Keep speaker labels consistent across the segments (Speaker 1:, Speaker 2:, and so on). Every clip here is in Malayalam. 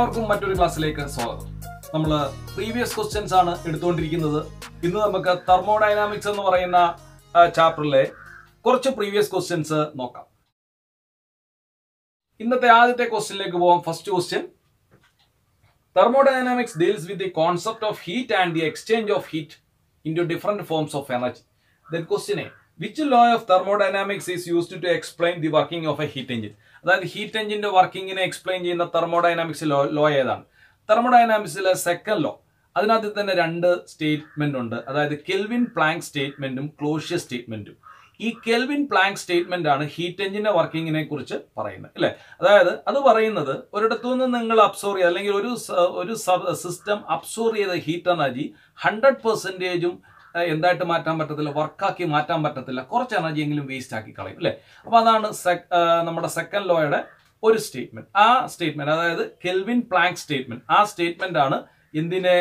Speaker 1: എല്ലാവർക്കും മറ്റൊരു ക്ലാസ്സിലേക്ക് സ്വാഗതം. നമ്മൾ പ്രീവിയസ് ക്വസ്റ്റ്യൻസ് ആണ് എടുത്തുകൊണ്ടിരിക്കുന്നത് ഇന്ന് നമുക്ക് തെർമോഡൈനാമിക്സ് എന്ന് പറയുന്ന ചാപ്റ്ററിലെ കുറച്ച് പ്രീവിയസ് ക്വസ്റ്റ്യൻസ് നോക്കാം. ഇന്നത്തെ ആദ്യത്തെ ക്വസ്റ്റ്യനിലേക്ക് പോവാം. First question thermodynamics deals with the concept of heat and the exchange of heat into different forms of energy then ക്വസ്റ്റ്യനെ which law of thermodynamics is used to explain the working of a heat engine അതായത് ഹീറ്റ് എഞ്ചിന്റെ വർക്കിങ്ങിനെ എക്സ്പ്ലെയിൻ ചെയ്യുന്ന തെർമോഡൈനാമിക്സ് ലോ ലോ ഏതാണ്? തെർമോഡൈനാമിക്സിലെ സെക്കൻഡ് ലോ അതിനകത്ത് തന്നെ രണ്ട് സ്റ്റേറ്റ്മെന്റ് ഉണ്ട്. അതായത് കെൽവിൻ പ്ലാങ്ക് സ്റ്റേറ്റ്മെന്റും ക്ലോഷ്യസ് സ്റ്റേറ്റ്മെന്റും ഈ കെൽവിൻ പ്ലാങ്ക് സ്റ്റേറ്റ്മെന്റ് ആണ് ഹീറ്റ് എഞ്ചിന്റെ വർക്കിങ്ങിനെ കുറിച്ച് പറയുന്നത് അല്ലെ? അതായത് അത് പറയുന്നത് ഒരിടത്തു നിന്ന് നിങ്ങൾ അബ്സോർവ് ചെയ്യുക അല്ലെങ്കിൽ ഒരു ഒരു സിസ്റ്റം അബ്സോർവ് ചെയ്ത ഹീറ്റ് എനർജി ഹൺഡ്രഡ് പെർസെന്റേജും എന്തായിട്ട് മാറ്റാൻ പറ്റത്തില്ല വർക്കാക്കി മാറ്റാൻ പറ്റത്തില്ല കുറച്ച് എനർജി എങ്കിലും വേസ്റ്റ് ആക്കി കളയും അല്ലേ? അപ്പൊ അതാണ് നമ്മുടെ സെക്കൻഡ് ലോയുടെ ഒരു സ്റ്റേറ്റ്മെന്റ് ആ സ്റ്റേറ്റ്മെന്റ് അതായത് കെൽവിൻ പ്ലാങ്ക് സ്റ്റേറ്റ്മെന്റ് ആ സ്റ്റേറ്റ്മെന്റ് ആണ് എന്തിനെ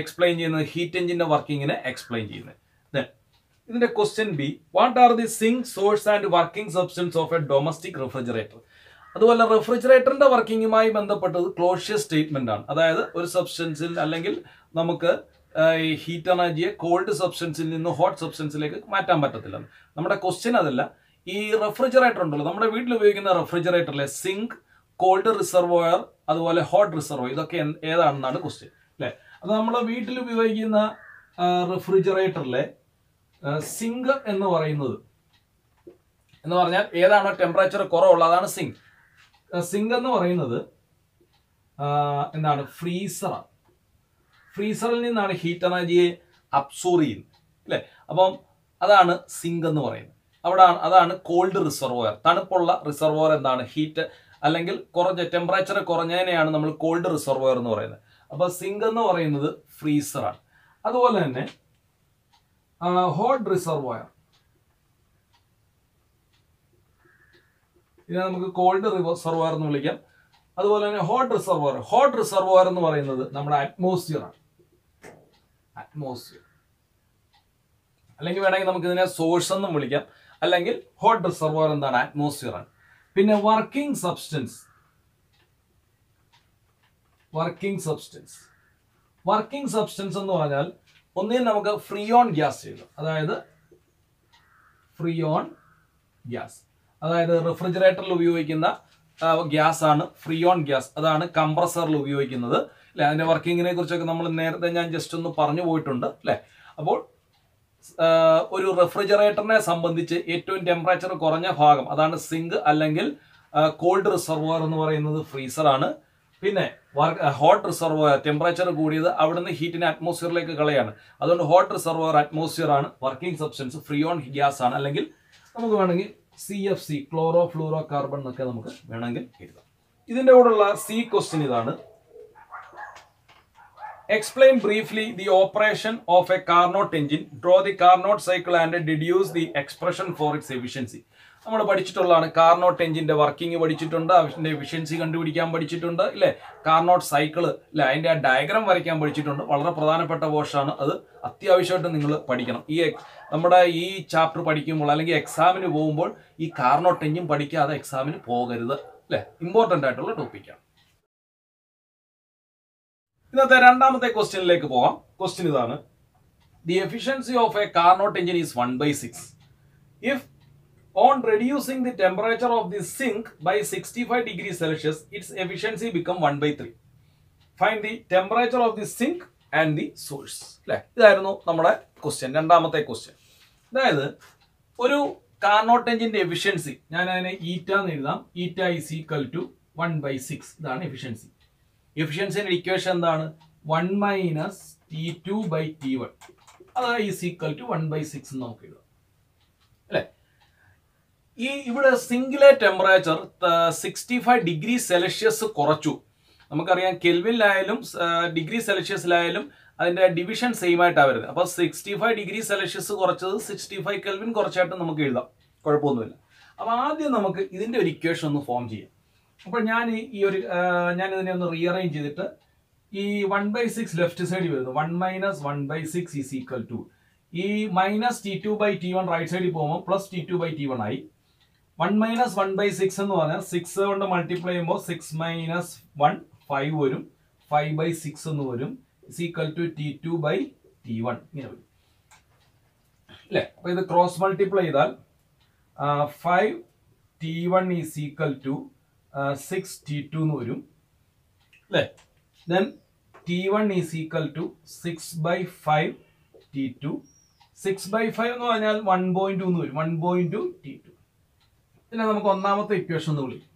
Speaker 1: എക്സ്പ്ലെയിൻ ചെയ്യുന്നത്? ഹീറ്റ് എഞ്ചിന്റെ വർക്കിങ്ങിനെ എക്സ്പ്ലെയിൻ ചെയ്യുന്നത്. ഇതിന്റെ question B what are the sink source and working substance of a domestic refrigerator അതുപോലെ റെഫ്രിജറേറ്ററിന്റെ വർക്കിങ്ങുമായി ബന്ധപ്പെട്ടത് ക്ലോഷ്യസ് സ്റ്റേറ്റ്മെന്റ് ആണ്. അതായത് ഒരു സബ്സ്റ്റൻസിൽ അല്ലെങ്കിൽ നമുക്ക് ഹീറ്റ് എനർജിയെ കോൾഡ് സബ്സ്റ്റൻസിൽ നിന്ന് ഹോട്ട് സബ്സ്റ്റൻസിലേക്ക് മാറ്റാൻ പറ്റത്തില്ല. നമ്മുടെ ക്വസ്റ്റ്യൻ അതല്ല. ഈ റെഫ്രിജറേറ്റർ ഉണ്ടല്ലോ നമ്മുടെ വീട്ടിൽ ഉപയോഗിക്കുന്ന റെഫ്രിജറേറ്ററിലെ സിങ്ക് കോൾഡ് റിസർവോയർ അതുപോലെ ഹോട്ട് റിസർവോയർ ഇതൊക്കെ ഏതാണെന്നാണ് ക്വസ്റ്റ്യൻ അല്ലേ? അത് നമ്മുടെ വീട്ടിൽ ഉപയോഗിക്കുന്ന റെഫ്രിജറേറ്ററിലെ സിങ്ക് എന്ന് പറയുന്നത് എന്ന് പറഞ്ഞാൽ ഏതാണോ ടെമ്പറേച്ചർ കുറവുള്ളത് അതാണ് സിങ്ക് സിങ്ക് എന്ന് പറയുന്നത് എന്താണ്? ഫ്രീസറാണ് ഫ്രീസറിൽ നിന്നാണ് ഹീറ്റ് എനർജിയെ അബ്സോർവ് ചെയ്യുന്നത് അല്ലേ? അപ്പം അതാണ് സിങ്ക് എന്ന് പറയുന്നത്. അവിടെ അതാണ് കോൾഡ് റിസർവോയർ തണുപ്പുള്ള റിസർവോയർ എന്താണ്? ഹീറ്റ് അല്ലെങ്കിൽ കുറഞ്ഞ ടെമ്പറേച്ചർ കുറഞ്ഞതിനെയാണ് നമ്മൾ കോൾഡ് റിസർവോയർ എന്ന് പറയുന്നത്. അപ്പോൾ സിങ്ക് എന്ന് പറയുന്നത് ഫ്രീസറാണ് അതുപോലെ തന്നെ ഹോട്ട് റിസർവോയർ ഇതിനെ നമുക്ക് കോൾഡ് റിസർവോയർ എന്ന് വിളിക്കാം. അതുപോലെ തന്നെ ഹോട്ട് റിസർവോയർ ഹോട്ട് റിസർവോയർ എന്ന് പറയുന്നത് നമ്മുടെ അറ്റ്മോസ്ഫിയർ ആണ്. അറ്റ്മോസ്ഫിയർ അല്ലെങ്കിൽ വേണമെങ്കിൽ നമുക്ക് ഇതിനെ സോഴ്സ് എന്നും വിളിക്കാം. അല്ലെങ്കിൽ ഹോട്ട് റിസർവോയർ എന്താണ്? അറ്റ്മോസ്ഫിയർ ആണ്. പിന്നെ working substance working substance working substance എന്ന് പറഞ്ഞാൽ ഒന്നിൽ നമുക്ക് ഫ്രീ ഓൺ ഗ്യാസ് ചെയ്തു അതായത് ഫ്രീ ഓൺ ഗ്യാസ് അതായത് റെഫ്രിജറേറ്ററിൽ ഉപയോഗിക്കുന്ന ഗ്യാസ് ആണ് ഫ്രീ ഓൺ ഗ്യാസ് അതാണ് കംപ്രസറിൽ ഉപയോഗിക്കുന്നത്. അല്ലെ? അതിന്റെ വർക്കിങ്ങിനെ കുറിച്ചൊക്കെ നമ്മൾ നേരത്തെ ഞാൻ ജസ്റ്റ് ഒന്ന് പറഞ്ഞു പോയിട്ടുണ്ട് അല്ലേ? അപ്പോൾ ഒരു റെഫ്രിജറേറ്ററിനെ സംബന്ധിച്ച് ഏറ്റവും ടെമ്പറേച്ചർ കുറഞ്ഞ ഭാഗം അതാണ് സിങ്ക് അല്ലെങ്കിൽ കോൾഡ് റിസർവോയർ എന്ന് പറയുന്നത് ഫ്രീസർ ആണ്. പിന്നെ ഹോട്ട് റിസർവോയർ ടെമ്പറേച്ചർ കൂടിയത് അവിടുന്ന് ഹീറ്റിനെ അറ്റ്മോസ്ഫിയറിലേക്ക് കളയാണ്. അതുകൊണ്ട് ഹോട്ട് റിസർവോയർ അറ്റ്മോസ്ഫിയർ ആണ്. Working substance Freon gas ആണ്. അല്ലെങ്കിൽ നമുക്ക് വേണമെങ്കിൽ C F C chlorofluorocarbon എന്നൊക്കെ നമുക്ക് വേണമെങ്കിൽ എഴുതാം. കൂടെ കൂടെയുള്ള സി ക്വസ്റ്റ്യൻ ഇതാണ്. Explain briefly the operation of a Carnot engine. Draw the Carnot cycle and deduce the expression for its efficiency. നമ്മൾ പഠിച്ചിട്ടുള്ളതാണ് കാർനോട്ട് എഞ്ചിന്റെ വർക്കിംഗ് പഠിച്ചിട്ടുണ്ട് അതിന്റെ എഫിഷ്യൻസി കണ്ടുപിടിക്കാൻ പഠിച്ചിട്ടുണ്ട് ഇല്ലേ? കാർനോട്ട് സൈക്കിൾ ഇല്ലേ? അതിന്റെ ആ ഡയഗ്രാം വരയ്ക്കാൻ പഠിച്ചിട്ടുണ്ട്. വളരെ പ്രധാനപ്പെട്ട പോർഷനാണ് അത്. അത്യാവശ്യമായിട്ട് നിങ്ങൾ പഠിക്കണം. ഈ നമ്മുടെ ഈ ചാപ്റ്റർ പഠിക്കുമ്പോൾ അല്ലെങ്കിൽ എക്സാമിന് പോകുമ്പോൾ ഈ കാർനോട്ട് എഞ്ചിൻ പഠിക്കാതെ എക്സാമിന് പോകരുത് അല്ലേ ഇമ്പോർട്ടന്റ് ആയിട്ടുള്ള ടോപ്പിക്കാണ് ഇന്നത്തെ രണ്ടാമത്തെ ക്വസ്റ്റ്യനിലേക്ക് പോവാം. ക്വസ്റ്റ്യൻ ഇതാണ്. The efficiency of a Carnot engine is one by six if on reducing the temperature of the sink by sixty five degree Celsius its efficiency become one by three find the temperature of the sink and the source അല്ലെ ഇതായിരുന്നു നമ്മുടെ ക്വസ്റ്റ്യൻ രണ്ടാമത്തെ ക്വസ്റ്റ്യൻ. അതായത് ഒരു കാർനോട്ട് എഞ്ചിന്റെ എഫിഷ്യൻസി ഞാൻ അതിനെ ഈറ്റ എന്ന് എഴുതാം. Eta is equal to one by six ഇതാണ് എഫിഷ്യൻസി എഫിഷ്യൻസിന്റെ ഇക്വേഷൻ എന്താണ്? One minus T two by T one അത് is equal to one by six നമുക്ക് എഴുതാം. അല്ലെ? ഈ ഇവിടെ സിംഗിലെ temperature sixty five degree Celsius കുറച്ചു. നമുക്കറിയാം കെൽവിനിലായാലും ഡിഗ്രി സെൽഷ്യസിലായാലും അതിന്റെ ഡിവിഷൻ സെയിം ആയിട്ടാണ് വരുന്നത്. അപ്പോൾ സിക്സ്റ്റി ഫൈവ് ഡിഗ്രി സെൽഷ്യസ് കുറച്ചത് സിക്സ്റ്റി ഫൈവ് കെൽവിൻ കുറച്ചായിട്ട് നമുക്ക് എഴുതാം. കുഴപ്പമൊന്നുമില്ല. അപ്പോൾ ആദ്യം നമുക്ക് ഇതിന്റെ ഒരു ഇക്വേഷൻ ഒന്ന് ഫോം ചെയ്യാം. അപ്പോൾ ഞാൻ ഈ- ഒരു ഞാൻ ഇതിനെ ഒന്ന് റീഅറേഞ്ച് ചെയ്തിട്ട് ഈ വൺ ബൈ സിക്സ് ലെഫ്റ്റ് സൈഡിൽ വരുന്നു. One minus one by six is equal to ഈ minus T two by T one right സൈഡിൽ പോകുമ്പോൾ plus T two by T one ആയി. One minus one by six എന്ന് പറഞ്ഞാൽ സിക്സ് കൊണ്ട് മൾട്ടിപ്ലൈ ചെയ്യുമ്പോൾ സിക്സ് മൈനസ് വൺ ഫൈവ് വരും. ഫൈവ് ബൈ സിക്സ് എന്ന് വരും. Is equal to T two by T one ഇങ്ങനെ വരും. അല്ലേ? അപ്പോൾ ഇത് ക്രോസ് മൾട്ടിപ്ലൈ ചെയ്താൽ five T one is equal to six T two എന്ന് വരും. അല്ലേ? Then T one is equal to six by five T two six by five എന്ന് പറഞ്ഞാൽ വൺ പോയിന്റ് ടു എന്ന് വരും. One point two T two പിന്നെ നമുക്ക് ഒന്നാമത്തെ ഇക്വേഷൻ എന്ന് വിളിക്കും.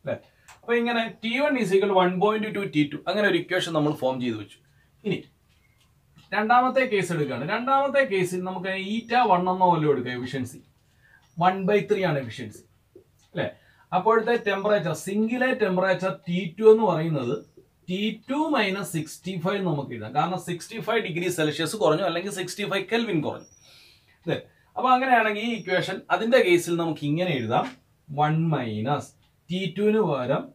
Speaker 1: അല്ലേ? അപ്പൊ ഇങ്ങനെ T one is equal one point two T two അങ്ങനെ ഒരു ഇക്വേഷൻ നമ്മൾ ഫോം ചെയ്ത് വെച്ചു. ഇനി രണ്ടാമത്തെ കേസ് എടുക്കുകയാണ്. രണ്ടാമത്തെ കേസിൽ നമുക്ക് ഈറ്റ വൺ എന്നോ വല്ലതും എടുക്കാം എഫിഷ്യൻസി വൺ ബൈ ത്രീ ആണ് എഫിഷ്യൻസി അല്ലേ? അപ്പോഴത്തെ ടെമ്പറേച്ചർ സിംഗിലെ ടെമ്പറേച്ചർ ടി ടു എന്ന് പറയുന്നത് T two minus sixty five നമുക്ക് എഴുതാം. കാരണം സിക്സ്റ്റി ഫൈവ് ഡിഗ്രി സെൽഷ്യസ് കുറഞ്ഞു അല്ലെങ്കിൽ സിക്സ്റ്റി ഫൈവ് കെൽവിൻ കുറഞ്ഞു. അല്ലേ? അപ്പൊ അങ്ങനെയാണെങ്കിൽ ഈ ഇക്വേഷൻ അതിന്റെ കേസിൽ നമുക്ക് ഇങ്ങനെ എഴുതാം. വൺ മൈനസ് ടി ടുവിന് പകരം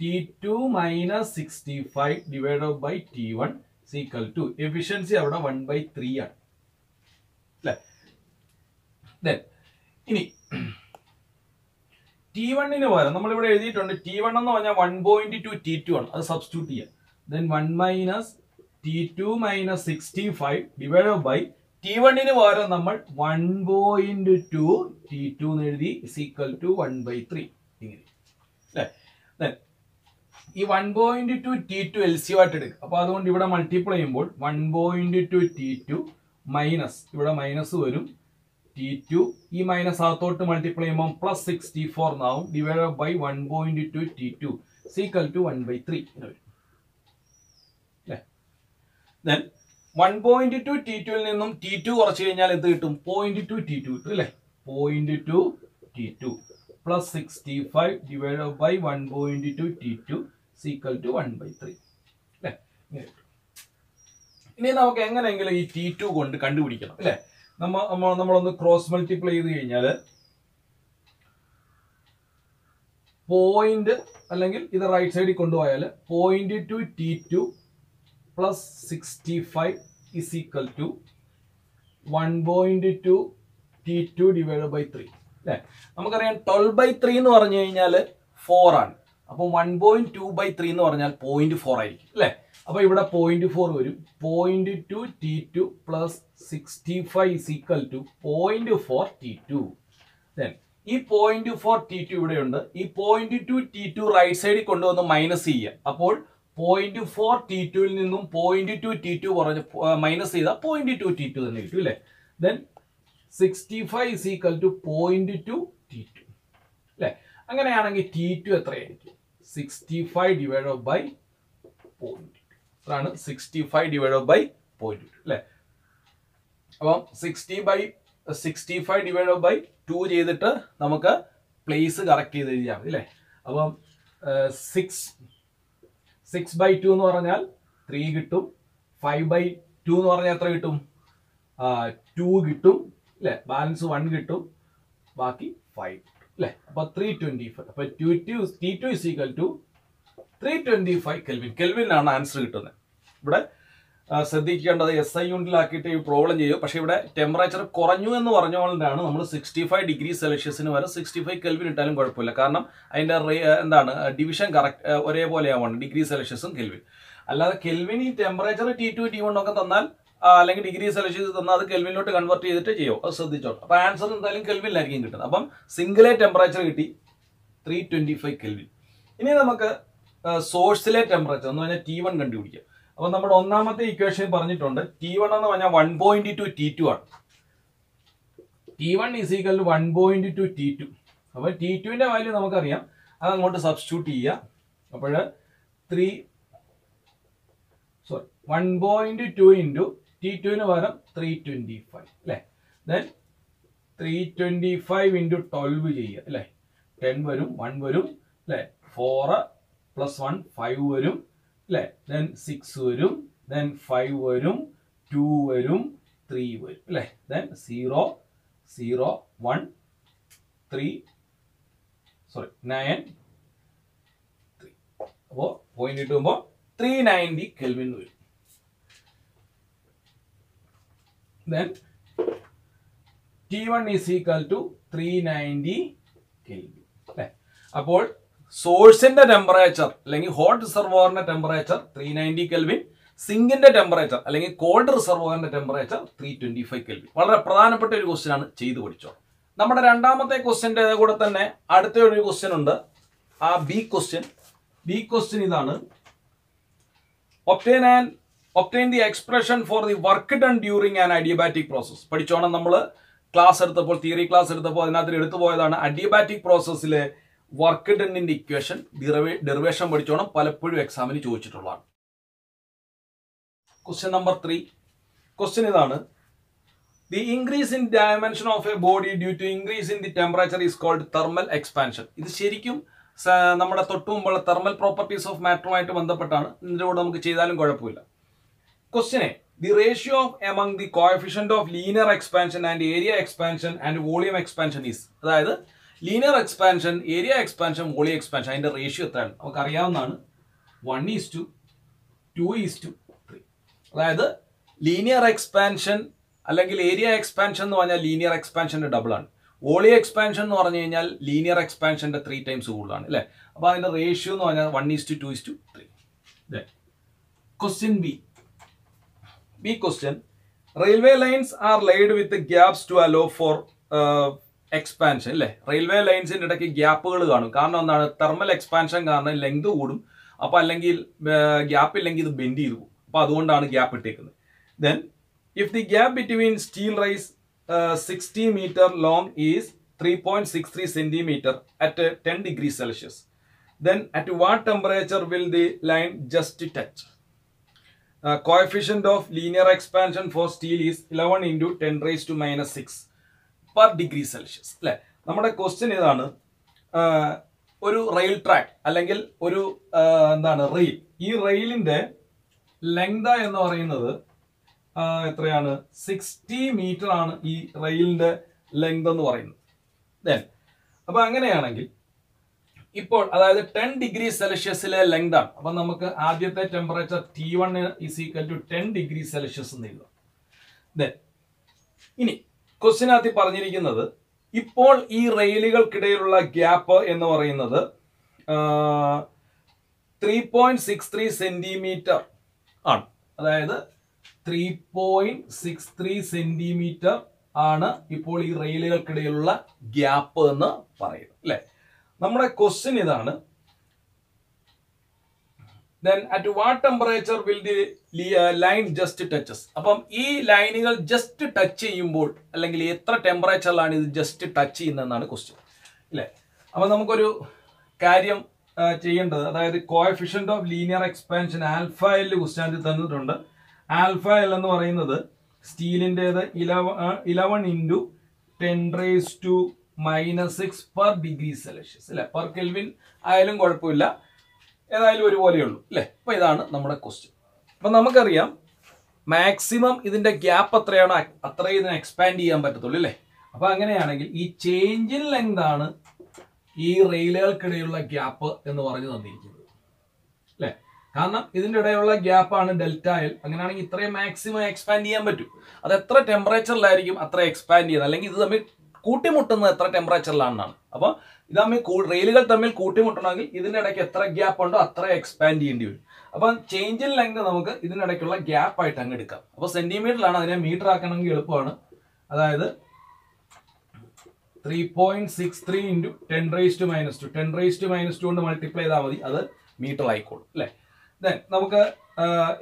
Speaker 1: T two minus sixty five divide by T one is equal to efficiency അവിടെ വൺ ബൈ ത്രീ ആണ്. അല്ലേ? ഇനി ടി വണ്ണിന് പകരം നമ്മൾ ഇവിടെ എഴുതിയിട്ടുണ്ട് ടി വൺ എന്ന് പറഞ്ഞാൽ one point two T two ആണ്. അത് സബ്സ്റ്റിറ്റ്യൂട്ട് ചെയ്യാം. Then one minus T two minus sixty five divide by T വണ്ണിന് പകരം നമ്മൾ one point two T two എന്ന് എഴുതി is equal to one by three ഇങ്ങനെ. അല്ലേ? ദെൻ ഈ one point two T two L C ആയിട്ട് എടുക്കുക. അപ്പൊ അതുകൊണ്ട് ഇവിടെ മൾട്ടിപ്ലൈ ചെയ്യുമ്പോൾ one point two T two minus ഇവിടെ മൈനസ് വരും. ടി ടു ഈ മൈനസ് അകത്തോട്ട് മൾട്ടിപ്ലൈ ചെയ്യുമ്പോൾ പ്ലസ് സിക്സ്റ്റി ഫോർ എന്നാവും divide by one point two T two is equal to one by three അല്ലേ? Then one point two T ടുവിൽ നിന്നും ടി ടു കുറച്ച് കഴിഞ്ഞാൽ എന്ത് കിട്ടും? പോയിന്റ് ടു ടി ടു കിട്ടും അല്ലേ? Point two T two plus five divide by one point two T two is equal to one by three അല്ലേ? ഇനി നമുക്ക് എങ്ങനെയെങ്കിലും ഈ ടി ടു കൊണ്ട് കണ്ടുപിടിക്കണം അല്ലേ? നമ്മ നമ്മ- നമ്മളൊന്ന് ക്രോസ് മൾട്ടിപ്ലൈ ചെയ്ത് കഴിഞ്ഞാൽ പോയിന്റ് അല്ലെങ്കിൽ ഇത് റൈറ്റ് സൈഡിൽ കൊണ്ടുപോയാൽ point two T two plus sixty five is equal to one point two T two divide by three അല്ലേ? നമുക്കറിയാം ട്വൽവ് ബൈ ത്രീ എന്ന് പറഞ്ഞു കഴിഞ്ഞാൽ ഫോർ ആണ്. അപ്പോൾ one point two by three എന്ന് പറഞ്ഞാൽ പോയിന്റ് ഫോർ ആയിരിക്കും. അല്ലേ? അപ്പോൾ ഇവിടെ പോയിന്റ് ഫോർ വരും. Point two T two plus sixty five equal to point four T two ഈ പോയിന്റ് ഫോർ ടി ടു ഇവിടെയുണ്ട്. ഈ point two T two right സൈഡിൽ കൊണ്ടുവന്ന് മൈനസ് ചെയ്യുക. അപ്പോൾ പോയിന്റ് ഫോർ ടി ടുവിൽ നിന്നും പോയിന്റ് ടു ടി ടു കുറഞ്ഞ് മൈനസ് ചെയ്താൽ പോയിന്റ് ടു ടി ടു തന്നെ കിട്ടും അല്ലേ? Then sixty five is equal to point two T two അല്ലേ? അങ്ങനെയാണെങ്കിൽ ടി ടു എത്രയായിരിക്കും? Sixty five divide by point അതാണ് sixty five divide by point two അല്ലേ അപ്പം sixty by sixty five divide by two ചെയ്തിട്ട് നമുക്ക് പ്ലേസ് കറക്റ്റ് ചെയ്ത് കഴിഞ്ഞാൽ മതി അല്ലേ അപ്പം സിക്സ് സിക്സ് ബൈ ടു എന്ന് പറഞ്ഞാൽ ത്രീ കിട്ടും. ഫൈവ് ബൈ ടു എന്ന് പറഞ്ഞാൽ എത്ര കിട്ടും? ടു കിട്ടും അല്ലേ ബാലൻസ് വൺ കിട്ടും. ബാക്കി ഫൈവ് അല്ലേ അപ്പൊ ത്രീ ട്വന്റി ഫൈവ് അപ്പൊ two two T two is equal to three twenty five Kelvin ആണ് ആൻസർ കിട്ടുന്നത്. ഇവിടെ ശ്രദ്ധിക്കേണ്ടത് എസ് ഐ യൂണിറ്റിലാക്കിയിട്ട് ഈ പ്രോബ്ലം ചെയ്യും പക്ഷേ ഇവിടെ ടെമ്പറേച്ചർ കുറഞ്ഞു എന്ന് പറഞ്ഞുകൊണ്ടാണ് നമ്മൾ സിക്സ്റ്റി ഫൈവ് ഡിഗ്രി സെൽഷ്യസിന് വരെ സിക്സ്റ്റി ഫൈവ് കെൽവിൻ ഇട്ടാലും കുഴപ്പമില്ല. കാരണം അതിന്റെ എന്താണ് ഡിവിഷൻ കറക്റ്റ് ഒരേപോലെ ആവാണ് ഡിഗ്രി സെൽഷ്യസും കെൽവിൻ അല്ലാതെ കെൽവിൻ ഈ temperature T two T one ഒക്കെ തന്നാൽ അല്ലെങ്കിൽ ഡിഗ്രി സെൽഷ്യസ് തന്നാൽ അത് കെൽവിനിലോട്ട് കൺവേർട്ട് ചെയ്തിട്ട് ചെയ്യോ? അത് ശ്രദ്ധിച്ചോളൂ അപ്പോൾ ആൻസർ എന്തായാലും കെൽവിനിലായിരിക്കും കിട്ടുന്നത്. അപ്പം സിംഗിളേ ടെമ്പറേച്ചർ കിട്ടി. ത്രീ ട്വന്റി ഫൈവ് കെൽവിൻ ഇനി നമുക്ക് സോഴ്സിലെ ടെമ്പറേച്ചർ എന്ന് പറഞ്ഞാൽ ടി വൺ കണ്ടുപിടിക്കുക. അപ്പൊ നമ്മുടെ ഒന്നാമത്തെ ഇക്വേഷൻ പറഞ്ഞിട്ടുണ്ട്. ടി വൺ എന്ന് പറഞ്ഞാൽ one point two T two ആണ്. T one is equal to one point two T two അപ്പൊ ടി ടുവിന്റെ വാല്യൂ നമുക്കറിയാം. അത് അങ്ങോട്ട് സബ്സ്റ്റിറ്റ്യൂട്ട് ചെയ്യുക. അപ്പോൾ three sorry one point two into T ടുവിന് പകരം ത്രീ ട്വന്റി ഫൈവ് അല്ലേ? Then three twenty five into twelve ചെയ്യുക അല്ലേ? ടെൻ വരും വൺ വരും അല്ലേ? ഫോർ പ്ലസ് വൺ ഫൈവ് വരും അല്ലേ? ദെൻ സിക്സ് വരും ദെൻ ഫൈവ് വരും ടു വരും ത്രീ വരും അല്ലേ? Then zero zero one three sorry nine three അപ്പോൾ പോയിന്റ് കിട്ടുമ്പോൾ ത്രീ നയന്റി കെൽവിൻ വരും. T one is equal to three ninety Kelvin അല്ലേ? അപ്പോൾ സോഴ്സിന്റെ ടെമ്പറേച്ചർ അല്ലെങ്കിൽ ഹോട്ട് റിസർവോറിന്റെ ടെമ്പറേച്ചർ ത്രീ നയന്റി കെൽവിൻ സിങ്കിന്റെ ടെമ്പറേച്ചർ അല്ലെങ്കിൽ cold റിസർവോറിന്റെ temperature three twenty five Kelvin വളരെ പ്രധാനപ്പെട്ട ഒരു ക്വസ്റ്റ്യൻ ആണ് ചെയ്തു പഠിച്ചോ നമ്മുടെ രണ്ടാമത്തെ ക്വസ്റ്റ്യന്റെ കൂടെ തന്നെ അടുത്ത ഒരു ക്വസ്റ്റ്യൻ ഉണ്ട്. ആ ബി ക്വസ്റ്റ്യൻ ബി ക്വസ്റ്റ്യൻ ഇതാണ്. Obtain and obtain the expression for the work done during an adiabatic process പഠിച്ചോണം നമ്മൾ ക്ലാസ് എടുത്തപ്പോൾ തിയറി ക്ലാസ് എടുത്തപ്പോൾ അതിനകത്ത് എടുത്തു പോയതാണ് അഡിയബാറ്റിക് പ്രോസസ്സിലെ വർക്ക് ഡണ്ണിന്റെ ഇക്വേഷൻ ഡെറിവേഷൻ പഠിച്ചോണം പലപ്പോഴും എക്സാമിന് ചോദിച്ചിട്ടുള്ളതാണ്. ക്വസ്റ്റ്യൻ നമ്പർ ത്രീ ക്വസ്റ്റ്യൻ ഇതാണ്. The increase in dimension of a body due to increase in the temperature is called thermal expansion ഇത് ശരിക്കും നമ്മുടെ തൊട്ടു മുമ്പുള്ള തെർമൽ പ്രോപ്പർട്ടീസ് ഓഫ് മാറ്ററുമായിട്ട് ബന്ധപ്പെട്ടാണ്. ഇതിന്റെ കൂടെ നമുക്ക് ചെയ്താലും കുഴപ്പമില്ല. ക്വസ്റ്റ്യനെ the ratio of among the coefficient of linear expansion and area expansion and volume expansion is അതായത് linear expansion area expansion volume expansion അതിന്റെ റേഷ്യോ എത്രയാണ്? നമുക്ക് അറിയാവുന്നതാണ് one is to two is to three അതായത് ലീനിയർ എക്സ്പാൻഷൻ അല്ലെങ്കിൽ ഏരിയ എക്സ്പാൻഷൻ എന്ന് പറഞ്ഞാൽ ലീനിയർ എക്സ്പാൻഷന്റെ ഡബിൾ ആണ്. വോളിയം എക്സ്പാൻഷൻ എന്ന് പറഞ്ഞു കഴിഞ്ഞാൽ ലീനിയർ എക്സ്പാൻഷന്റെ ത്രീ ടൈംസ് കൂടുതലാണ് അല്ലേ? അപ്പോൾ അതിന്റെ റേഷ്യോ എന്ന് പറഞ്ഞാൽ one is to two is to three question B B question railway lines are laid with gaps to allow for expansion അല്ലേ? റെയിൽവേ ലൈൻസിന്റെ ഇടയ്ക്ക് ഗ്യാപ്പുകൾ കാണും. കാരണം എന്താണ്? തെർമൽ എക്സ്പാൻഷൻ കാരണം ലെങ്ത് കൂടും. അപ്പൊ അല്ലെങ്കിൽ ഗ്യാപ്പ് ഇല്ലെങ്കിൽ ഇത് ബെൻഡ് ചെയ്തു പോകും. അപ്പൊ അതുകൊണ്ടാണ് ഗ്യാപ്പ് ഇട്ടേക്കുന്നത്. Then if the gap between steel rails sixty metre long is three point six three centimetre at ten degree Celsius then at what temperature will the line just touch coefficient of linear expansion for steel is is 11 into 10 to minus minus 6 degree Celsius അല്ലേ? നമ്മുടെ ക്വസ്റ്റ്യൻ ഇതാണ് ഒരു റെയിൽ ട്രാക്ക് അല്ലെങ്കിൽ ഒരു എന്താണ് റെയിൽ ഈ റെയിലിന്റെ ലെങ്ത് എന്ന് പറയുന്നത് എത്രയാണ്? സിക്സ്റ്റി മീറ്റർ ആണ് ഈ റെയിലിന്റെ ലെങ്ത് എന്ന് പറയുന്നത്. അപ്പൊ അങ്ങനെയാണെങ്കിൽ ഇപ്പോൾ അതായത് ടെൻ ഡിഗ്രി സെൽഷ്യസിലെ ലെങ്ത് ആണ്. അപ്പൊ നമുക്ക് ആദ്യത്തെ temperature T one is equal to ten degree Celsius എന്ന് എഴുതാം. ഇനി ക്വസ്റ്റിനകത്ത് പറഞ്ഞിരിക്കുന്നത് ഇപ്പോൾ ഈ റെയിലുകൾക്കിടയിലുള്ള ഗ്യാപ്പ് എന്ന് പറയുന്നത് three point six three centimetre ആണ്. അതായത് three point six three centimetre ആണ് ഇപ്പോൾ ഈ റെയിലുകൾക്കിടയിലുള്ള ഗ്യാപ്പ് എന്ന് പറയുന്നത് അല്ലെ? നമ്മുടെ ക്വസ്റ്റ്യൻ ഇതാണ് then at what temperature will the line just touches അപ്പം ഈ ലൈനുകൾ ജസ്റ്റ് ടച്ച് ചെയ്യുമ്പോൾ അല്ലെങ്കിൽ എത്ര ടെമ്പറേച്ചറിലാണ് ഇത് ജസ്റ്റ് ടച്ച് ചെയ്യുന്നതെന്നാണ് ക്വസ്റ്റ്യൻ അല്ലേ അപ്പം നമുക്കൊരു കാര്യം ചെയ്യേണ്ടത് അതായത് coefficient of linear expansion alpha L question തന്നിട്ടുണ്ട്. ആൽഫ എൽ എന്ന് പറയുന്നത് സ്റ്റീലിന്റെത് eleven eleven into ten raise to minus six per degree Celsius അല്ലേ പെർ കെൽവിൻ ആയാലും കുഴപ്പമില്ല. ഏതായാലും ഒരുപോലെയുള്ളൂ. അല്ലേ അപ്പോൾ ഇതാണ് നമ്മുടെ ക്വസ്റ്റ്യൻ അപ്പൊ നമുക്കറിയാം മാക്സിമം ഇതിന്റെ ഗ്യാപ്പ് എത്രയാണോ അത്രയും ഇതിനെ എക്സ്പാൻഡ് ചെയ്യാൻ പറ്റത്തുള്ളൂ അല്ലേ? അപ്പൊ അങ്ങനെയാണെങ്കിൽ ഈ ചേഞ്ച് ഇൻ ലെങ്ത് ആണ് ഈ റെയിലുകൾക്കിടയിലുള്ള ഗ്യാപ്പ് എന്ന് പറഞ്ഞു തന്നിരിക്കുന്നത്. അല്ലേ? കാരണം ഇതിന്റെ ഇടയിലുള്ള ഗ്യാപ്പാണ് ഡെൽറ്റ എൽ അങ്ങനെയാണെങ്കിൽ ഇത്രയും മാക്സിമം എക്സ്പാൻഡ് ചെയ്യാൻ പറ്റും. അത് എത്ര ടെമ്പറേച്ചറിലായിരിക്കും അത്ര എക്സ്പാൻഡ് ചെയ്യുന്നത്? അല്ലെങ്കിൽ ഇത് തമ്മിൽ കൂട്ടിമുട്ടുന്നത് എത്ര ടെമ്പറേച്ചറിലാണെന്നാണ് അപ്പോൾ ഇത് തമ്മിൽ റെയിലുകൾ തമ്മിൽ കൂട്ടിമുട്ടണമെങ്കിൽ ഇതിന്റെ ഇടയ്ക്ക് എത്ര ഗ്യാപ്പ് ഉണ്ടോ അത്ര എക്സ്പാൻഡ് ചെയ്യേണ്ടി വരും. അപ്പം ഇൻ ലെങ്ത് നമുക്ക് ഇതിനിടയ്ക്കുള്ള ഗ്യാപ്പ് ആയിട്ട് അങ്ങ് എടുക്കാം. അപ്പോൾ സെന്റിമീറ്ററിലാണ് അതിനെ മീറ്റർ ആക്കണമെങ്കിൽ എളുപ്പമാണ്. അതായത് three point six three into ten raise to minus two ten raise to minus two കൊണ്ട് മൾട്ടിപ്ലൈ ചെയ്താൽ മതി. അത് മീറ്റർ ആയിക്കോളും അല്ലേ? ദെൻ നമുക്ക്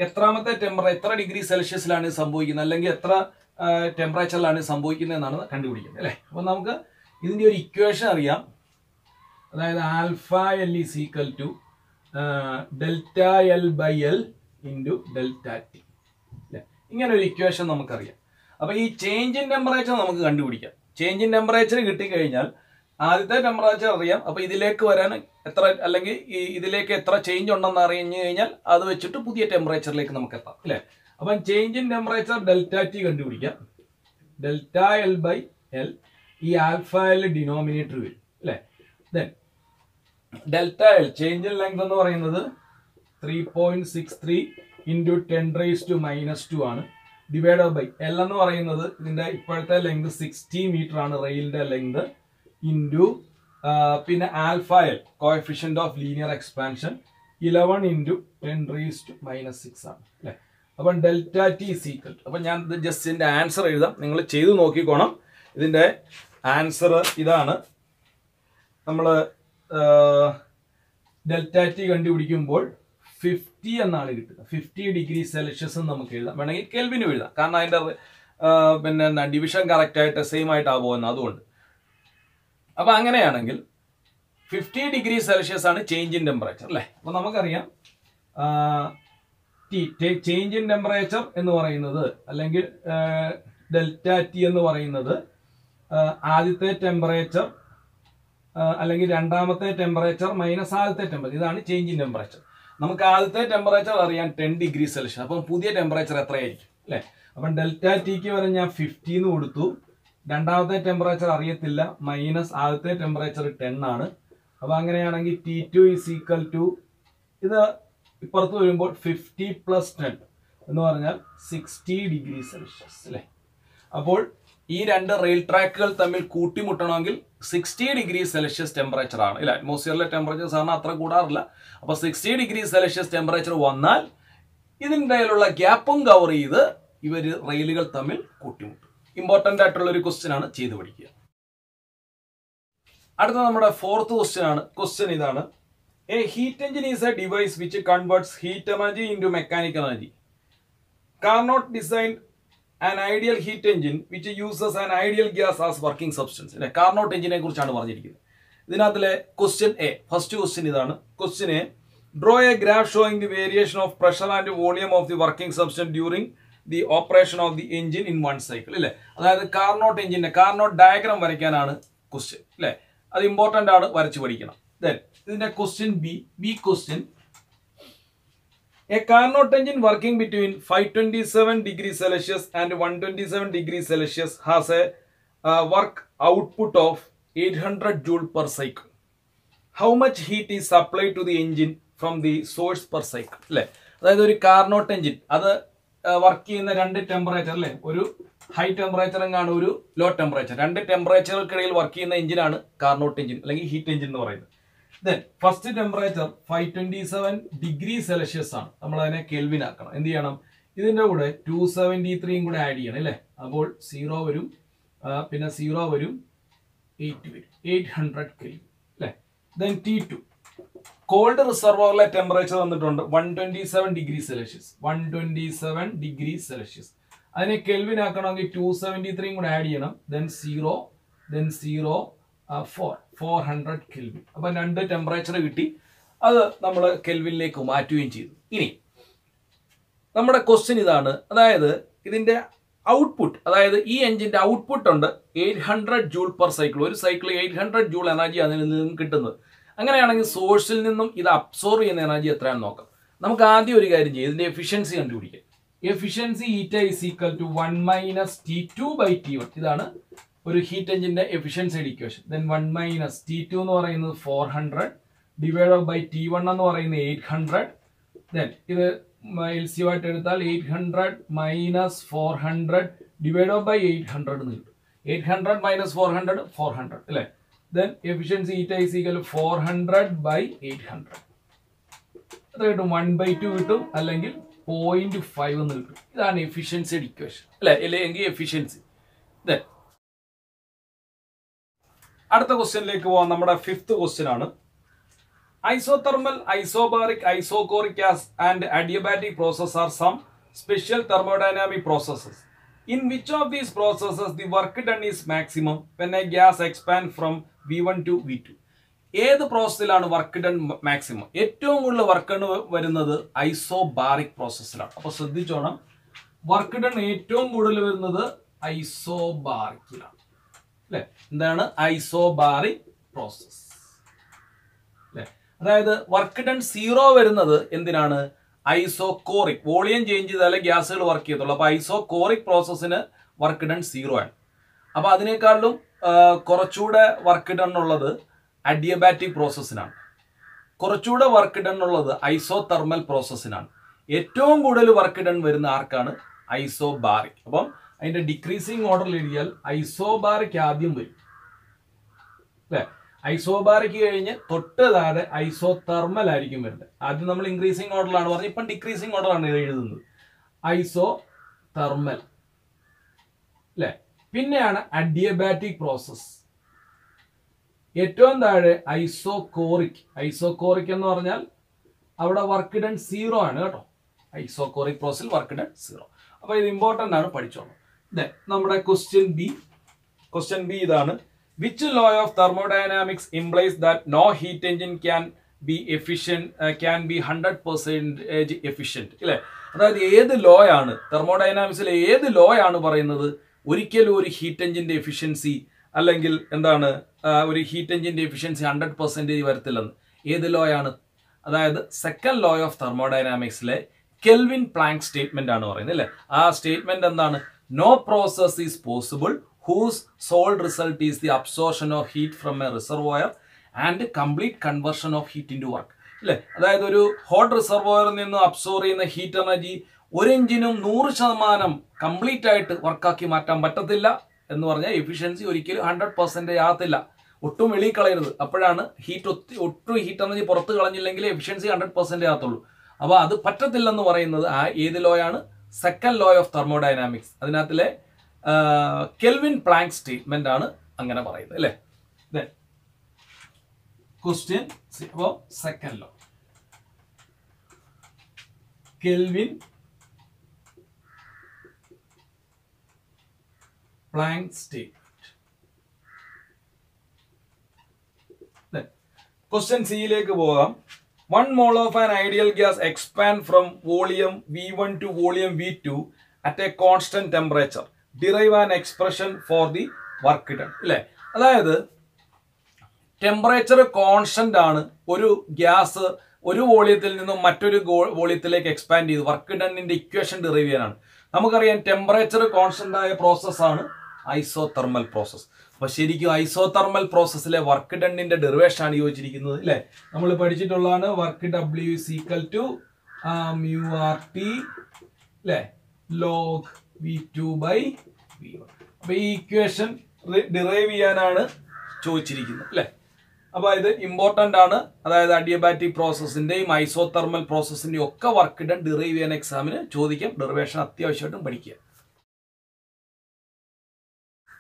Speaker 1: എത്രാമത്തെ ടെമ്പറേച്ചർ എത്ര ഡിഗ്രി സെൽഷ്യസിലാണ് സംഭവിക്കുന്നത്? അല്ലെങ്കിൽ എത്ര ടെമ്പറേച്ചറിലാണ് സംഭവിക്കുന്നത് എന്നാണ് കണ്ടുപിടിക്കുന്നത് അല്ലേ? അപ്പോൾ നമുക്ക് ഇതിന്റെ ഒരു ഇക്വേഷൻ അറിയാം. അതായത് alpha L is equal to delta L by L into delta T അല്ലേ ഇങ്ങനെ ഒരു ഇക്വേഷൻ നമുക്കറിയാം. അപ്പം ഈ ചേഞ്ച് ഇൻ ടെമ്പറേച്ചർ നമുക്ക് കണ്ടുപിടിക്കാം. ചേഞ്ച് ഇൻ ടെമ്പറേച്ചർ കിട്ടിക്കഴിഞ്ഞാൽ ആദ്യത്തെ ടെമ്പറേച്ചർ അറിയാം. അപ്പോൾ ഇതിലേക്ക് വരാൻ എത്ര അല്ലെങ്കിൽ ഈ ഇതിലേക്ക് എത്ര ചേഞ്ച് ഉണ്ടെന്ന് അറിഞ്ഞു കഴിഞ്ഞാൽ അത് വെച്ചിട്ട് പുതിയ ടെമ്പറേച്ചറിലേക്ക് നമുക്ക് എത്താം. അല്ലേ അപ്പം change in temperature delta T കണ്ടുപിടിക്കാം. ഡെൽറ്റ എൽ ബൈ എൽ ഈ ആൽഫ എൽ ഡിനോമിനേറ്റർ വരും. അല്ലേ then delta L change in length എന്ന് പറയുന്നത് three point six three into ten raise to minus two ആണ്. ഡിവൈഡ് ബൈ എൽ എന്ന് പറയുന്നത് ഇതിന്റെ ഇപ്പോഴത്തെ ലെങ്ത് സിക്സ്റ്റി മീറ്റർ ആണ് റെയിലിന്റെ ലെങ്ത് ഇന്റു പിന്നെ alpha L coefficient of linear expansion eleven into ten raise to minus six ആണ് അല്ലേ? അപ്പം ഡെൽറ്റ ടി സീക്വൽ അപ്പം ഞാൻ ഇത് ജസ്റ്റ് ഇതിന്റെ ആൻസർ എഴുതാം. നിങ്ങൾ ചെയ്തു നോക്കിക്കോണം. ഇതിന്റെ ആൻസർ ഇതാണ്. നമ്മൾ ഡെൽറ്റ ടി കണ്ടുപിടിക്കുമ്പോൾ ഫിഫ്റ്റി എന്നാണ് കിട്ടുക. ഫിഫ്റ്റി ഡിഗ്രി സെൽഷ്യസ് എന്ന് നമുക്ക് എഴുതാം. വേണമെങ്കിൽ കെൽവിനും എഴുതാം. കാരണം അതിന്റെ പിന്നെ ഡിവിഷൻ കറക്റ്റ് ആയിട്ട് സെയിം ആയിട്ടാണ് പോകുന്നത് അതുകൊണ്ട്. അപ്പൊ അങ്ങനെയാണെങ്കിൽ ഫിഫ്റ്റി ഡിഗ്രി സെൽഷ്യസ് ആണ് ചേഞ്ച് ഇൻ ടെമ്പറേച്ചർ അല്ലേ? അപ്പൊ നമുക്കറിയാം ടി ചേഞ്ച് ഇൻ ടെമ്പറേച്ചർ എന്ന് പറയുന്നത് അല്ലെങ്കിൽ ഡെൽറ്റ ടി എന്ന് പറയുന്നത് ആദ്യത്തെ ടെമ്പറേച്ചർ അല്ലെങ്കിൽ രണ്ടാമത്തെ ടെമ്പറേച്ചർ മൈനസ് ആദ്യത്തെ ടെമ്പറേച്ചർ ഇതാണ് ചേഞ്ച് ഇൻ ടെമ്പറേച്ചർ നമുക്ക് ആദ്യത്തെ ടെമ്പറേച്ചർ അറിയാം ടെൻ ഡിഗ്രി സെൽഷ്യസ് അപ്പം പുതിയ ടെമ്പറേച്ചർ എത്രയായിരിക്കും? അല്ലേ? അപ്പം ഡെൽറ്റ ടിക്ക് വരെ ഞാൻ ഫിഫ്റ്റീന്ന് കൊടുത്തു. രണ്ടാമത്തെ ടെമ്പറേച്ചർ അറിയത്തില്ല. മൈനസ് ആദ്യത്തെ ടെമ്പറേച്ചർ ടെൻ ആണ്. അപ്പോൾ അങ്ങനെയാണെങ്കിൽ T two is equal to ഇത് ഇപ്പുറത്ത് വരുമ്പോൾ ഫിഫ്റ്റി പ്ലസ് ടെൻ എന്ന് പറഞ്ഞാൽ സിക്സ്റ്റി ഡിഗ്രി സെൽഷ്യസ് അല്ലേ? അപ്പോൾ ഈ രണ്ട് റെയിൽ ട്രാക്കുകൾ തമ്മിൽ കൂട്ടിമുട്ടണമെങ്കിൽ സിക്സ്റ്റി ഡിഗ്രി സെൽഷ്യസ് ടെമ്പറേച്ചർ ആണ്. ഇല്ല അറ്റ്മോസ്ഫിയറിലെ ടെമ്പറേച്ചർ സാറിന് അത്ര കൂടാറില്ല. അപ്പൊ സിക്സ്റ്റി ഡിഗ്രി സെൽഷ്യസ് ടെമ്പറേച്ചർ വന്നാൽ ഇതിന്റെ ഇടയിലുള്ള ഗ്യാപ്പും കവർ ചെയ്ത് ഇവർ റെയിലുകൾ തമ്മിൽ കൂട്ടിമുട്ടും. ഇമ്പോർട്ടന്റ് ആയിട്ടുള്ള ഒരു ക്വസ്റ്റ്യൻ ആണ് ചെയ്തു പഠിക്കുക. അടുത്ത നമ്മുടെ ഫോർത്ത് ക്വസ്റ്റ്യൻ ആണ്. ക്വസ്റ്റ്യൻ ഇതാണ്. A heat engine is a device which converts heat energy into mechanical energy Carnot design an ideal heat engine which uses an ideal gas as working substance അല്ലെ? കാർണോട്ട് എഞ്ചിനെ കുറിച്ചാണ് പറഞ്ഞിരിക്കുന്നത്. ഇതിനകത്തിലെ ക്വസ്റ്റ്യൻ എ ഫസ്റ്റ് ക്വസ്റ്റ്യൻ ഇതാണ്. Question A draw a graph showing the variation of pressure and volume of the working substance during the operation of the engine in one cycle അല്ലേ? അതായത് കാർണോട്ട് എഞ്ചിന്റെ കാർണോട്ട് ഡയഗ്രാം വരയ്ക്കാനാണ് ക്വസ്റ്റ്യൻ അല്ലേ? അത് ഇമ്പോർട്ടന്റ് ആണ് വരച്ച് പഠിക്കണം. ദെൻ ഇതിന്റെ question B B question A Carnot engine working between 527 degrees Celsius and 127 degrees Celsius has a uh, work output of 800 joule per cycle. How much heat is supplied to the engine from the source per cycle? അല്ലേ അതായത് ഒരു കാർനോട്ട് എഞ്ചിൻ അത് വർക്ക് ചെയ്യുന്ന രണ്ട് ടെമ്പറേച്ചർ അല്ലേ ഒരു ഹൈ ടെമ്പറേച്ചറും കാണും ഒരു ലോ ടെമ്പറേച്ചർ രണ്ട് ടെമ്പറേച്ചറുകൾക്കിടയിൽ വർക്ക് ചെയ്യുന്ന എഞ്ചിനാണ് കാർനോട്ട് എഞ്ചിൻ അല്ലെങ്കിൽ ഹീറ്റ് എഞ്ചിൻ എന്ന് പറയുന്നത് then first temperature five twenty seven degree Celsius ആണ്. നമ്മൾ അതിനെ കെൽവിൻ ആക്കണം. എന്ത് ചെയ്യണം? ഇതിന്റെ കൂടെ ടു സെവന്റി ത്രീയും കൂടെ ആഡ് ചെയ്യണം അല്ലേ? അപ്പോൾ സീറോ വരും. പിന്നെ സീറോ വരും. എയ്റ്റ് വരും. എയ്റ്റ് ഹൺഡ്രഡ് കെൽവിൻ അല്ലേ? ദെൻ ടി ടു കോൾഡ് റിസർവറിലെ ടെമ്പറേച്ചർ വന്നിട്ടുണ്ട് one twenty seven degree Celsius one twenty seven degree Celsius അതിനെ കെൽവിൻ ആക്കണമെങ്കിൽ ടു സെവന്റി ത്രീയും കൂടെ ആഡ് ചെയ്യണം. Then zero then zero four four hundred kelvin അപ്പം രണ്ട് ടെമ്പറേച്ചർ കിട്ടി. അത് നമ്മൾ കെൽവിനിലേക്ക് മാറ്റുകയും ചെയ്തു. ഇനി നമ്മുടെ ക്വസ്റ്റ്യൻ ഇതാണ്. അതായത് ഇതിന്റെ ഔട്ട്പുട്ട് അതായത് ഈ എഞ്ചിന്റെ ഔട്ട്പുട്ട് ഉണ്ട് eight hundred joule per cycle ഒരു cycle eight hundred joule energy അതിൽ നിന്നും കിട്ടുന്നത്. അങ്ങനെയാണെങ്കിൽ സോഴ്സിൽ നിന്നും ഇത് അബ്സോർവ് ചെയ്യുന്ന എനർജി എത്രയാണെന്ന് നോക്കാം. നമുക്ക് ആദ്യം ഒരു കാര്യം ചെയ്യും. ഇതിന്റെ എഫിഷ്യൻസി കണ്ടുപിടിക്കാം. Efficiency eta is equal to one minus T two by T one ഇതാണ് ഒരു ഹീറ്റ് എഞ്ചിന്റെ എഫിഷ്യൻസിയുടെ equation then one minus T two എന്ന് പറയുന്നത് four hundred divide by T one എന്ന് പറയുന്നത് എയ്റ്റ് ഹൺഡ്രഡ് ദെൻ ഇത് എൽ സി ആയിട്ട് എടുത്താൽ eight hundred minus four hundred divide by eight hundred എന്ന് കിട്ടും. Eight hundred minus four hundred four hundred അല്ലേ? Then efficiency eta is equal four hundred by eight hundred എത്ര കിട്ടും. വൺ ബൈ ടു കിട്ടും അല്ലെങ്കിൽ പോയിന്റ് ഫൈവ് എന്ന് കിട്ടും. ഇതാണ് എഫിഷ്യൻസിയുടെ ഇക്വേഷൻ അല്ലെ? അല്ലെങ്കിൽ എഫിഷ്യൻസി ദെൻ അടുത്ത ക്വസ്റ്റ്യനിലേക്ക് പോവാം. നമ്മുടെ ഫിഫ്ത്ത് ക്വസ്റ്റ്യൻ ആണ്. Isothermal isobaric isochoric and adiabatic process are some special thermodynamic processes in which of these processes the work done is maximum when a gas expand from V one to V two ഏത് പ്രോസസ്സിലാണ് വർക്ക് ഡൺ മാക്സിമം ഏറ്റവും കൂടുതൽ വർക്ക് ഡൺ വരുന്നത് ഐസോബാറിക് പ്രോസസ്സിലാണ് അപ്പോൾ ശ്രദ്ധിച്ചോണം. വർക്ക് ഡൺ ഏറ്റവും കൂടുതൽ വരുന്നത് ഐസോബാറിക്കിലാണ് അല്ലെ? എന്താണ്? ഐസോബാറി പ്രോസസ് അല്ലെ? അതായത് വർക്ക് ഡൺ സീറോ വരുന്നത് എന്തിനാണ്? ഐസോകോറിക്. വോളിയം ചേഞ്ച് ചെയ്താലേ ഗ്യാസുകൾ വർക്ക് ചെയ്യത്തുള്ളൂ. അപ്പൊ ഐസോകോറിക് പ്രോസസ്സിന് വർക്ക് ഡൺ സീറോ ആണ്. അപ്പൊ അതിനേക്കാളിലും കുറച്ചുകൂടെ വർക്ക് ഡൺ ഉള്ളത് അഡിയബാറ്റിക് പ്രോസസ്സിനാണ്. കുറച്ചുകൂടെ വർക്ക് ഡൺ ഉള്ളത് ഐസോ തെർമൽ പ്രോസസ്സിനാണ്. ഏറ്റവും കൂടുതൽ വർക്ക് ഡൺ വരുന്ന ആർക്കാണ്? ഐസോബാറിക്. അപ്പം അതിന്റെ ഡിക്രീസിങ് ഓർഡറിൽ എഴുതിയാൽ ഐസോബാറിക് ആദ്യം വരും. അല്ലേ? ഐസോബാറിക് കഴിഞ്ഞ് തൊട്ട് താഴെ ഐസോ തെർമൽ ആയിരിക്കും വരുന്നത്. ആദ്യം നമ്മൾ ഇൻക്രീസിങ് ഓർഡറിലാണ് പറഞ്ഞത്. ഇപ്പം ഡിക്രീസിങ് ഓർഡറാണ് ഇത് എഴുതുന്നത്. ഐസോ തെർമൽ അല്ലെ? പിന്നെയാണ് അഡിയബാറ്റിക് പ്രോസസ് ഏറ്റവും താഴെ ഐസോകോറിക് ഐസോകോറിക് എന്ന് പറഞ്ഞാൽ അവിടെ വർക്ക് ഡൺ സീറോ ആണ് കേട്ടോ. ഐസോകോറിക് പ്രോസസ്സിൽ വർക്ക് ഡൺ സീറോ അപ്പോൾ ഇത് ഇമ്പോർട്ടന്റ് ആണ് പഠിച്ചോളൂ നമ്മുടെ ക്വസ്റ്റ്യൻ ബി ക്വസ്റ്റ്യൻ ബി ഇതാണ്. Which law of thermodynamics implies that no heat engine can be efficient can be hundred percentage efficient അല്ലേ അതായത് ഏത് ലോ ആണ് തെർമോഡൈനാമിക്സിലെ ഏത് ലോ ആണ് പറയുന്നത്? ഒരിക്കലും ഒരു ഹീറ്റ് എഞ്ചിന്റെ എഫിഷ്യൻസി അല്ലെങ്കിൽ എന്താണ് ഒരു ഹീറ്റ് എഞ്ചിന്റെ എഫിഷ്യൻസി ഹൺഡ്രഡ് പെർസെന്റേജ് വരത്തില്ലെന്ന്. ഏത് ലോ ആണ്? അതായത് സെക്കൻഡ് ലോ ഓഫ് തെർമോഡൈനാമിക്സിലെ കെൽവിൻ പ്ലാങ്ക് സ്റ്റേറ്റ്മെന്റ് ആണ് പറയുന്നത് അല്ലേ ആ സ്റ്റേറ്റ്മെന്റ് എന്താണ്? നോ process is possible whose sole result is the absorption of heat from a reservoir and complete conversion of heat into work അല്ലേ അതായത് ഒരു ഹോട്ട് റിസർവോയറിൽ നിന്ന് അബ്സോർവ് ചെയ്യുന്ന ഹീറ്റ് എനർജി ഒരു എഞ്ചിനും നൂറ് ശതമാനം കംപ്ലീറ്റ് ആയിട്ട് വർക്കാക്കി മാറ്റാൻ പറ്റത്തില്ല എന്ന് പറഞ്ഞാൽ എഫിഷ്യൻസി ഒരിക്കലും ഹൺഡ്രഡ് പെർസെന്റേജ് ആകത്തില്ല. ഒട്ടും വെളിയിൽ കളയരുത്. അപ്പോഴാണ് ഹീറ്റ് ഒത്തി ഒട്ടും ഹീറ്റ് എനർജി പുറത്ത് കളഞ്ഞില്ലെങ്കിൽ എഫിഷ്യൻസി ഹൺഡ്രഡ് പെർസെന്റേജ് ആകത്തുള്ളൂ. അപ്പോൾ അത് പറ്റത്തില്ലെന്ന് പറയുന്നത് ആ ഏത് ലോയാണ് സെക്കൻഡ് ലോ ഓഫ് തെർമോഡൈനാമിക്സ് അതിനകത്തിലെ കെൽവിൻ പ്ലാങ്ക് സ്റ്റേറ്റ്മെന്റ് ആണ് അങ്ങനെ പറയുന്നത് അല്ലേ? ക്വസ്റ്റ്യൻ അപ്പോൾ second law Kelvin Planck statement question സിയിലേക്ക് പോകാം. One mole of an ideal gas expand from volume V one to volume V two at a constant temperature derive an expression for the work done അല്ലേ അതായത് ടെമ്പറേച്ചർ കോൺസ്റ്റന്റ് ആണ് ഒരു ഗ്യാസ് ഒരു വോളിയത്തിൽ നിന്നും മറ്റൊരു വോളിയത്തിലേക്ക് എക്സ്പാൻഡ് ചെയ്ത് വർക്ക് ഡണ്ണിന്റെ ഇക്വേഷൻ ഡിറൈവ് ചെയ്യാനാണ്. നമുക്കറിയാം ടെമ്പറേച്ചർ കോൺസ്റ്റന്റ് ആയ പ്രോസസ്സാണ് ഐസോതെർമൽ പ്രോസസ് അപ്പൊ ശരിക്കും ഐസോതെർമൽ പ്രോസസ്സിലെ വർക്ക് ഡണ്ണിന്റെ ഡെറിവേഷൻ ആണ് ചോദിച്ചിരിക്കുന്നത് അല്ലെ? നമ്മൾ പഠിച്ചിട്ടുള്ളതാണ് work W is equal to mu R T അല്ലെ log V two by V one അപ്പൊ ഈ ഇക്വേഷൻ ഡിറൈവ് ചെയ്യാനാണ് ചോദിച്ചിരിക്കുന്നത് അല്ലെ അപ്പൊ ഇത് ഇമ്പോർട്ടന്റ് ആണ്. അതായത് അഡിയബാറ്റിക് പ്രോസസ്സിന്റെയും ഐസോതെർമൽ പ്രോസസ്സിന്റെയും ഒക്കെ വർക്ക് ഡൺ ഡിറൈവ് ചെയ്യാൻ എക്സാമിന് ചോദിക്കാം. ഡെറിവേഷൻ അത്യാവശ്യമായിട്ടും പഠിക്കുക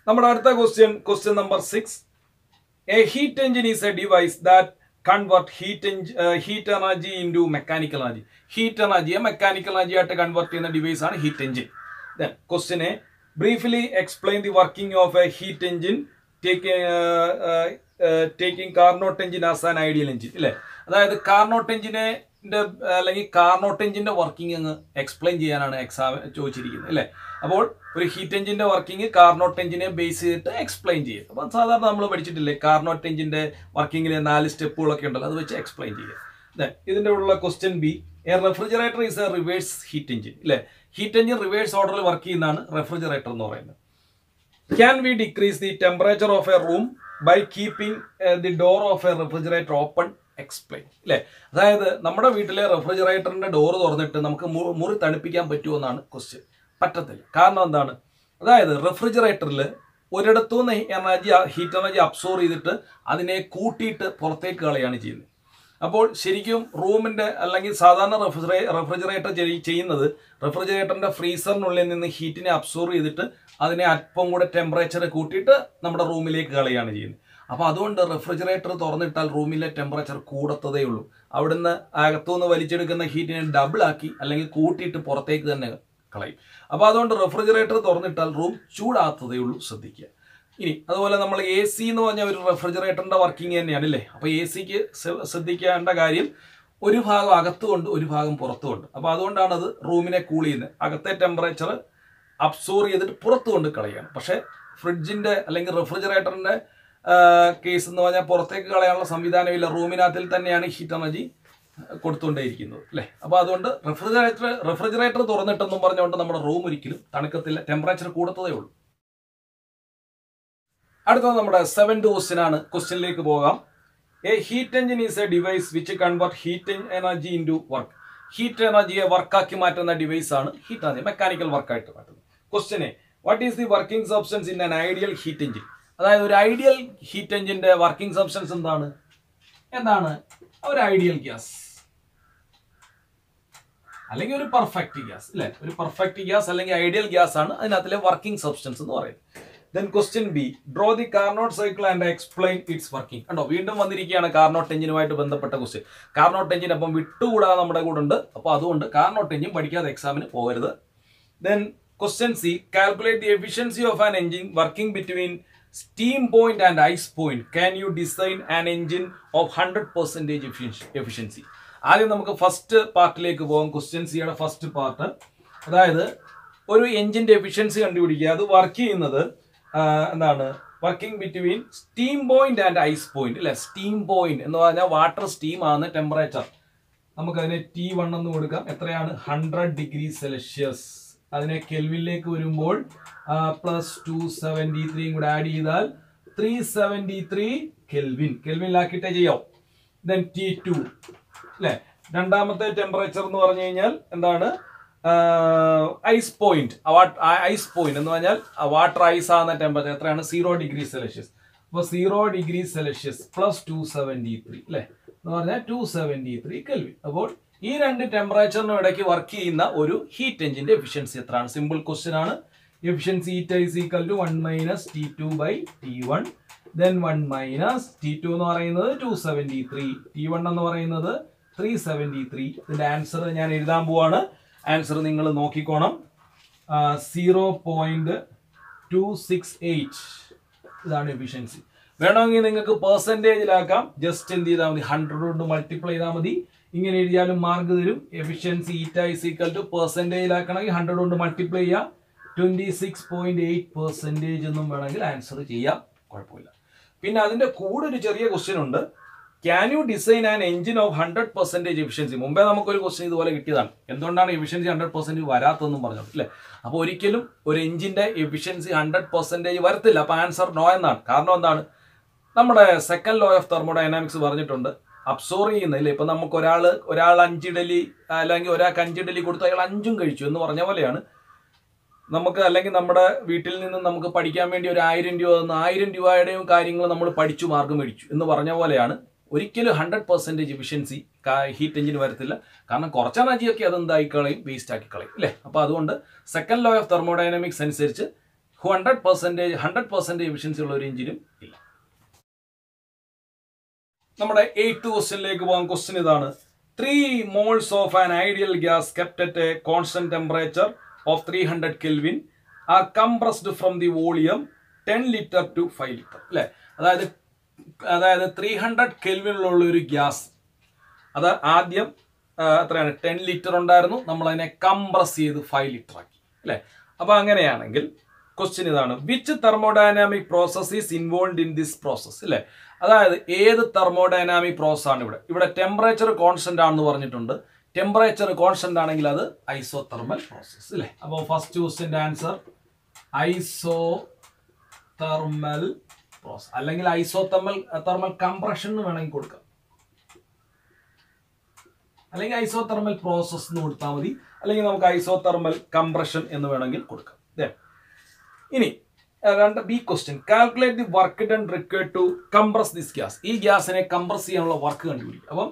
Speaker 1: നമ്മുടെ അടുത്ത question question number six a heat engine is a device that convert heat heat energy into mechanical energy heat എനർജിയെ mechanical energy ആയിട്ട് കൺവേർട്ട് ചെയ്യുന്ന ഡിവൈസ് ആണ് heat engine then question A briefly explain the working of a heat engine taking Carnot engine as an ideal engine അല്ലേ അതായത് കാർനോട്ട് എഞ്ചിനെ അല്ലെങ്കിൽ കാർനോട്ട് എഞ്ചിന്റെ വർക്കിംഗ് അങ്ങ് എക്സ്പ്ലെയിൻ ചെയ്യാനാണ് എക്സാം ചോദിച്ചിരിക്കുന്നത് അല്ലേ? അപ്പോൾ ഒരു ഹീറ്റ് എഞ്ചിന്റെ വർക്കിംഗ് കാർനോട്ട് എഞ്ചിനെ ബേസ് ചെയ്തിട്ട് എക്സ്പ്ലെയിൻ ചെയ്യും. അപ്പം സാധാരണ നമ്മൾ പഠിച്ചിട്ടില്ലേ കാർനോട്ട് എഞ്ചിന്റെ വർക്കിങ്ങിലെ നാല് സ്റ്റെപ്പുകളൊക്കെ ഉണ്ടല്ലോ അത് വെച്ച് എക്സ്പ്ലെയിൻ ചെയ്യുക. ഇതിന്റെ ഉള്ള question B a refrigerator is a reverse heat engine അല്ലേ? ഹീറ്റ് എഞ്ചിൻ റിവേഴ്സ് ഓർഡറിൽ വർക്ക് ചെയ്യുന്നതാണ് റെഫ്രിജറേറ്റർ എന്ന് പറയുന്നത്. Can we decrease the temperature of a room by keeping the door of a refrigerator open explain അല്ലേ അതായത് നമ്മുടെ വീട്ടിലെ റെഫ്രിജറേറ്ററിന്റെ ഡോറ് തുറന്നിട്ട് നമുക്ക് മുറി തണുപ്പിക്കാൻ പറ്റുമോ എന്നാണ് ക്വസ്റ്റ്യൻ പറ്റത്തില്ല. കാരണം എന്താണ്? അതായത് റെഫ്രിജറേറ്ററിൽ ഒരിടത്തുനിന്ന് എനർജി ഹീറ്റ് എനർജി അബ്സോർവ് ചെയ്തിട്ട് അതിനെ കൂട്ടിയിട്ട് പുറത്തേക്ക് കളയാണ് ചെയ്യുന്നത്. അപ്പോൾ ശരിക്കും റൂമിന്റെ അല്ലെങ്കിൽ സാധാരണ റെഫ്രിജറേ റെഫ്രിജറേറ്റർ ചെയ്- ചെയ്യുന്നത് റെഫ്രിജറേറ്ററിന്റെ ഫ്രീസറിനുള്ളിൽ നിന്ന് ഹീറ്റിനെ അബ്സോർവ് ചെയ്തിട്ട് അതിനെ അല്പം കൂടെ ടെമ്പറേച്ചർ കൂട്ടിയിട്ട് നമ്മുടെ റൂമിലേക്ക് കളയാണ് ചെയ്യുന്നത്. അപ്പോൾ അതുകൊണ്ട് റെഫ്രിജറേറ്റർ തുറന്നിട്ടാൽ റൂമിലെ ടെമ്പറേച്ചർ കൂടത്തതേ ഉള്ളൂ. അവിടുന്ന് അകത്തുനിന്ന് വലിച്ചെടുക്കുന്ന ഹീറ്റിനെ ഡബിൾ ആക്കി അല്ലെങ്കിൽ കൂട്ടിയിട്ട് പുറത്തേക്ക് തന്നെ കളയും. അപ്പോൾ അതുകൊണ്ട് റെഫ്രിജറേറ്റർ തുറന്നിട്ടാൽ റൂം ചൂടാത്തതേ ഉള്ളൂ ശ്രദ്ധിക്കുക. ഇനി അതുപോലെ നമ്മൾ എ സി എന്ന് പറഞ്ഞ ഒരു റെഫ്രിജറേറ്ററിന്റെ വർക്കിംഗ് തന്നെയാണ് അല്ലേ? അപ്പോൾ എ സിക്ക് ശ്രദ്ധിക്കേണ്ട കാര്യം ഒരു ഭാഗം അകത്തുകൊണ്ട് ഒരു ഭാഗം പുറത്തുകൊണ്ട്. അപ്പോൾ അതുകൊണ്ടാണ് അത് റൂമിനെ കൂൾ ചെയ്യുന്നത്. അകത്തെ ടെമ്പറേച്ചർ അബ്സോർവ് ചെയ്തിട്ട് പുറത്തു കൊണ്ട് കളയാണ് പക്ഷേ ഫ്രിഡ്ജിന്റെ അല്ലെങ്കിൽ റെഫ്രിജറേറ്ററിന്റെ കേസ് എന്ന് പറഞ്ഞാൽ പുറത്തേക്ക് കളയാനുള്ള സംവിധാനമില്ല. റൂമിനകത്തിൽ തന്നെയാണ് ഹീറ്റ് എനർജി കൊടുത്തുകൊണ്ടേയിരിക്കുന്നത് അല്ലേ? അപ്പോൾ അതുകൊണ്ട് റെഫ്രിജറേറ്റർ റെഫ്രിജറേറ്റർ തുറന്നിട്ടെന്നും പറഞ്ഞുകൊണ്ട് നമ്മുടെ റൂം ഒരിക്കലും തണുക്കത്തില്ല. ടെമ്പറേച്ചർ കൂടത്തതേ ഉള്ളൂ. അടുത്തത് നമ്മുടെ സെവൻ ഡോസിനാണ് ക്വസ്റ്റ്യനിലേക്ക് പോകാം. A heat engine is a device which convert heat energy in work heat എനർജിയെ വർക്കാക്കി മാറ്റുന്ന ഡിവൈസ് ആണ് ഹീറ്റ് എനർജി മെക്കാനിക്കൽ വർക്കായിട്ട് മാറ്റുന്നത്. ക്വസ്റ്റ്യനെ what is the working options in an ideal heat engine അതായത് ഒരു ഐഡിയൽ ഹീറ്റ് എഞ്ചിന്റെ വർക്കിംഗ് സബ്സ്റ്റൻസ് എന്താണ്? എന്താണ്? ഒരു ഐഡിയൽ ഗ്യാസ് അല്ലെങ്കിൽ ഒരു പെർഫെക്റ്റ് ഗ്യാസ് അല്ലെ? ഒരു പെർഫെക്റ്റ് ഗ്യാസ് അല്ലെങ്കിൽ ഐഡിയൽ ഗ്യാസ് ആണ് അതിനകത്തിലെ വർക്കിംഗ് സബ്സ്റ്റൻസ് എന്ന് പറയുന്നത്. Then question B draw the Carnot cycle and explain its working കണ്ടോ? വീണ്ടും വന്നിരിക്കുകയാണ് കാർനോട്ട് എഞ്ചിനുമായിട്ട് ബന്ധപ്പെട്ട ക്വസ്റ്റ്യൻ കാർനോട്ട് എഞ്ചിൻ അപ്പം വിട്ടുകൂടാതെ നമ്മുടെ കൂടെ ഉണ്ട്. അപ്പോൾ അതുകൊണ്ട് കാർനോട്ട് എഞ്ചിൻ പഠിക്കാതെ എക്സാമിന് പോകരുത്. Then question C calculate the efficiency of an engine working between steam point and ice point can you design an engine of hundred percentage efficiency ആദ്യം നമുക്ക് ഫസ്റ്റ് പാർട്ടിലേക്ക് പോകാം ക്വസ്റ്റ്യൻ സിയുടെ ഫസ്റ്റ് പാർട്ട് അതായത് ഒരു എഞ്ചിന്റെ എഫിഷ്യൻസി കണ്ടുപിടിക്കുക. അത് വർക്ക് ചെയ്യുന്നത് എന്താണ്? Working between steam point and ice point അല്ലെ? സ്റ്റീം പോയിന്റ് എന്ന് പറഞ്ഞാൽ വാട്ടർ സ്റ്റീം ആണ് ടെമ്പറേച്ചർ നമുക്കതിനെ ടി വൺ എന്ന് കൊടുക്കാം. എത്രയാണ്? ഹൺഡ്രഡ് ഡിഗ്രി സെൽഷ്യസ് അതിനെ കെൽവിനിലേക്ക് വരുമ്പോൾ പ്ലസ് ടു സെവന്റി ത്രീയും കൂടെ ആഡ് ചെയ്താൽ ത്രീ സെവന്റി ത്രീ കെൽവിൻ കെൽവിനിലാക്കിയിട്ടേ ചെയ്യാം ദെൻ ടി ടു അല്ലെ രണ്ടാമത്തെ ടെമ്പറേച്ചർ എന്ന് പറഞ്ഞു കഴിഞ്ഞാൽ എന്താണ്? ഐസ് പോയിന്റ് ഐസ് പോയിന്റ് എന്ന് പറഞ്ഞാൽ വാട്ടർ ഐസ് ആകുന്ന ടെമ്പറേച്ചർ എത്രയാണ്? സീറോ ഡിഗ്രി സെൽഷ്യസ് അപ്പോൾ zero degree Celsius plus two seventy three അല്ലെ എന്ന് പറഞ്ഞാൽ ടു സെവന്റി ത്രീ കെൽവിൻ അപ്പോൾ ഈ രണ്ട് ടെമ്പറേച്ചറിനും ഇടയ്ക്ക് വർക്ക് ചെയ്യുന്ന ഒരു ഹീറ്റ് എഞ്ചിന്റെ എഫിഷ്യൻസി എത്രയാണ്? സിമ്പിൾ ക്വസ്റ്റ്യൻ ആണ്. Efficiency heat is equal to one minus T two by T one then one minus T two എന്ന് പറയുന്നത് two seventy three T one എന്ന് പറയുന്നത് ത്രീ സെവന്റി ത്രീ ഇതിന്റെ ആൻസർ ഞാൻ എഴുതാൻ പോവാണ്. ആൻസർ നിങ്ങൾ നോക്കിക്കോണം. Zero point two six eight ഇതാണ് എഫിഷ്യൻസി വേണമെങ്കിൽ നിങ്ങൾക്ക് പെർസെന്റേജിലാക്കാം ജസ്റ്റ് എന്ത് ചെയ്താൽ മതി. ഹൺഡ്രഡ് കൊണ്ട് മൾട്ടിപ്ലൈ ചെയ്താൽ മതി. ഇങ്ങനെ എഴുതിയാലും മാർക്ക് തരും. Efficiency eta is equal to പെർസെന്റേജിലാക്കണമെങ്കിൽ hundred കൊണ്ട് മൾട്ടിപ്ലൈ ചെയ്യാം. Twenty six point eight percentage എന്നും വേണമെങ്കിൽ ആൻസർ ചെയ്യാം. കുഴപ്പമില്ല. പിന്നെ അതിന്റെ കൂടെ ഒരു ചെറിയ ക്വസ്റ്റ്യൻ ഉണ്ട്. Can you design an engine of hundred percentage efficiency മുമ്പേ നമുക്കൊരു ക്വസ്റ്റ്യൻ ഇതുപോലെ കിട്ടിയതാണ്. എന്തുകൊണ്ടാണ് എഫിഷ്യൻസി ഹൺഡ്രഡ് പെർസെന്റേജ് വരാത്തതെന്നും പറഞ്ഞു അല്ലേ? അപ്പോൾ ഒരിക്കലും ഒരു എഞ്ചിന്റെ എഫിഷ്യൻസി ഹൺഡ്രഡ് പെർസെന്റേജ് വരത്തില്ല. അപ്പോൾ ആൻസർ നോ എന്നാണ്. കാരണം എന്താണ്? നമ്മുടെ സെക്കൻഡ് ലോ ഓഫ് തെർമോഡൈനാമിക്സ് പറഞ്ഞിട്ടുണ്ട്. അബ്സോർവ് ചെയ്യുന്നില്ല ഇപ്പൊ നമുക്ക് ഒരാൾ ഒരാൾ അഞ്ച് അഞ്ചിഡലി അല്ലെങ്കിൽ ഒരാൾക്ക് അഞ്ചിഡലി കൊടുത്ത് അയാൾ അഞ്ചും കഴിച്ചു എന്ന് പറഞ്ഞ പോലെയാണ്. നമുക്ക് അല്ലെങ്കിൽ നമ്മുടെ വീട്ടിൽ നിന്ന് നമുക്ക് പഠിക്കാൻ വേണ്ടി ഒരു ആയിരം രൂപ തന്നു ആയിരം രൂപയുടെയും കാര്യങ്ങൾ നമ്മൾ പഠിച്ചു മാർക്ക് മേടിച്ചു എന്ന് പറഞ്ഞ പോലെയാണ്. ഒരിക്കലും ഹൺഡ്രഡ് പെർസെന്റേജ് എഫിഷ്യൻസി ഹീറ്റ് എഞ്ചിന് വരത്തില്ല. കാരണം കുറച്ച് എനർജിയൊക്കെ അത് എന്തായി കളയും വേസ്റ്റ് ആക്കി കളയും അല്ലേ? അപ്പോൾ അതുകൊണ്ട് സെക്കൻഡ് ലോ ഓഫ് തെർമോഡൈനാമിക്സ് അനുസരിച്ച് hundred percentage hundred percentage efficiency ഉള്ള ഒരു എഞ്ചിനും ഇല്ല. നമ്മുടെ എയ്റ്റ് ക്വസ്റ്റ്യനിലേക്ക് പോകാൻ ക്വസ്റ്റ്യൻ ഇതാണ്. Three moles of an ideal gas kept at a constant temperature of three hundred kelvin are compressed from the volume ten litre to five litre അല്ലെ? അതായത് അതായത് ത്രീ ഹൺഡ്രഡ് കെൽവിനിലുള്ള ഒരു ഗ്യാസ് അത് ആദ്യം എത്രയാണ്? ടെൻ ലിറ്റർ ഉണ്ടായിരുന്നു. നമ്മൾ അതിനെ കംപ്രസ് ചെയ്ത് ഫൈവ് ലിറ്റർ ആക്കി അല്ലെ? അപ്പൊ അങ്ങനെയാണെങ്കിൽ ക്വസ്റ്റ്യൻ ഇതാണ്. Which thermodynamic process is involve in this process അല്ലെ? അതായത് ഏത് തെർമോഡൈനാമിക് പ്രോസസ് ആണ് ഇവിടെ? ഇവിടെ ടെമ്പറേച്ചർ കോൺസ്റ്റന്റ് ആണെന്ന് പറഞ്ഞിട്ടുണ്ട്. ടെമ്പറേച്ചർ കോൺസ്റ്റന്റ് ആണെങ്കിൽ അത് ഐസോ തെർമൽ പ്രോസസ് അല്ലേ അപ്പോൾ ഫസ്റ്റ് ക്വസ്റ്റിന്റെ ആൻസർ ഐസോ തെർമൽ പ്രോസസ് അല്ലെങ്കിൽ ഐസോ തെർമൽ തെർമൽ കംപ്രഷൻ എന്ന് വേണമെങ്കിൽ കൊടുക്കാം. അല്ലെങ്കിൽ ഐസോ തെർമൽ പ്രോസസ് എന്ന് കൊടുത്താൽ മതി. അല്ലെങ്കിൽ നമുക്ക് ഐസോ തെർമൽ കംപ്രഷൻ എന്ന് വേണമെങ്കിൽ കൊടുക്കാം. ഇനി രണ്ട് B question calculate the work done required to compress this gas ഈ ഗ്യാസിനെ കംപ്രസ് ചെയ്യാനുള്ള വർക്ക് കണ്ടുപിടിക്കും അപ്പം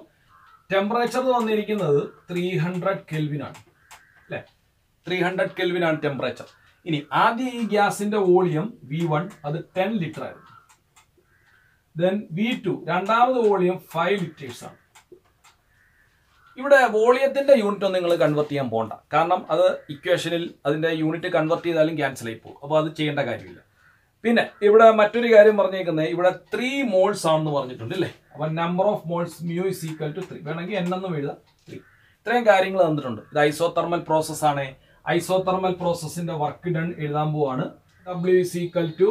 Speaker 1: ടെമ്പറേച്ചർ വന്നിരിക്കുന്നത് ത്രീ ഹൺഡ്രഡ് കെൽവിനാണ് അല്ലേ? ത്രീ ഹൺഡ്രഡ് കെൽവിനാണ് ടെമ്പറേച്ചർ ഇനി ആദ്യം ഈ ഗ്യാസിന്റെ വോളിയം വി വൺ അത് ടെൻ ലിറ്റർ ആയിരുന്നു. ദെൻ വി ടു രണ്ടാമത് വോളിയം ഫൈവ് ലിറ്റേഴ്സ് ആണ്. ഇവിടെ വോളിയത്തിന്റെ യൂണിറ്റ് ഒന്നും നിങ്ങൾ കൺവെർട്ട് ചെയ്യാൻ പോകണ്ട കാരണം അത് ഇക്വേഷനിൽ അതിന്റെ യൂണിറ്റ് കൺവെർട്ട് ചെയ്താലും ക്യാൻസൽ ആയി പോകും. അപ്പോൾ അത് ചെയ്യേണ്ട കാര്യമില്ല. പിന്നെ ഇവിടെ മറ്റൊരു കാര്യം പറഞ്ഞേക്കുന്നത് ഇവിടെ ത്രീ മോൾസ് ആണെന്ന് പറഞ്ഞിട്ടുണ്ട് അല്ലേ അപ്പൊ number of moles mu is equal to three വേണമെങ്കിൽ എണ്ണെന്നും എഴുതാം. ത്രീ ഇത്രയും കാര്യങ്ങൾ തന്നിട്ടുണ്ട്. ഇത് ഐസോതെർമൽ പ്രോസസ് ആണ്. ഐസോതെർമൽ പ്രോസസ്സിന്റെ വർക്ക് ഡൺ എഴുതാൻ പോവാണ്. W is equal to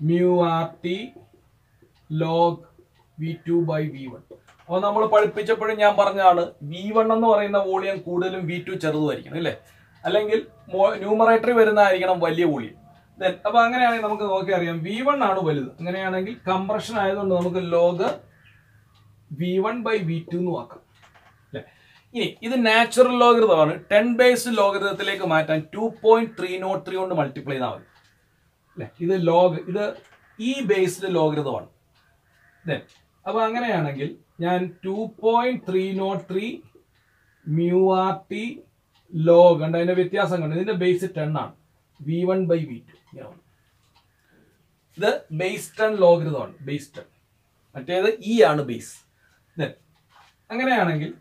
Speaker 1: mu R T log V two by V one അപ്പോൾ നമ്മൾ പഠിപ്പിച്ചപ്പോഴും ഞാൻ പറഞ്ഞാണ് വി വൺ എന്ന് പറയുന്ന വോളിയം കൂടുതലും വി ടു ചെറുതുമായിരിക്കണം അല്ലേ അല്ലെങ്കിൽ ന്യൂമറേറ്ററി വരുന്നതായിരിക്കണം വലിയ വോളിയം. ദെൻ അപ്പോൾ അങ്ങനെയാണെങ്കിൽ നമുക്ക് നോക്കി അറിയാം. വി വൺ ആണ് വലുത്. അങ്ങനെയാണെങ്കിൽ കംപ്രഷൻ ആയതുകൊണ്ട് നമുക്ക് log V one by V two എന്ന് ആക്കാം. അല്ലേ? ഇനി ഇത് നാച്ചുറൽ ലോകൃതമാണ് ടെൻ ബേസ് ലോഗരിതത്തിലേക്ക് മാറ്റാൻ two point three nought three കൊണ്ട് മൾട്ടിപ്ലൈ ചെയ്താൽ മതി. അല്ലേ? ഇത് ലോഗ് ഇത് ഇ ബേസ്ഡ് ലോഗരിതമാണ്. ദെൻ അപ്പൊ അങ്ങനെയാണെങ്കിൽ ഞാൻ two point three nought three mu R T log ഉണ്ട് അതിന്റെ വ്യത്യാസം കണ്ട്? ഇതിന്റെ ബേസ് ടെൺ ആണ്. V one by V two ഇത് ബേസ് ടെൺ ലോഗരിതമാണ് ബേസ് ടെൺ മറ്റേത് ഇ ആണ് ബേസ് അങ്ങനെയാണെങ്കിൽ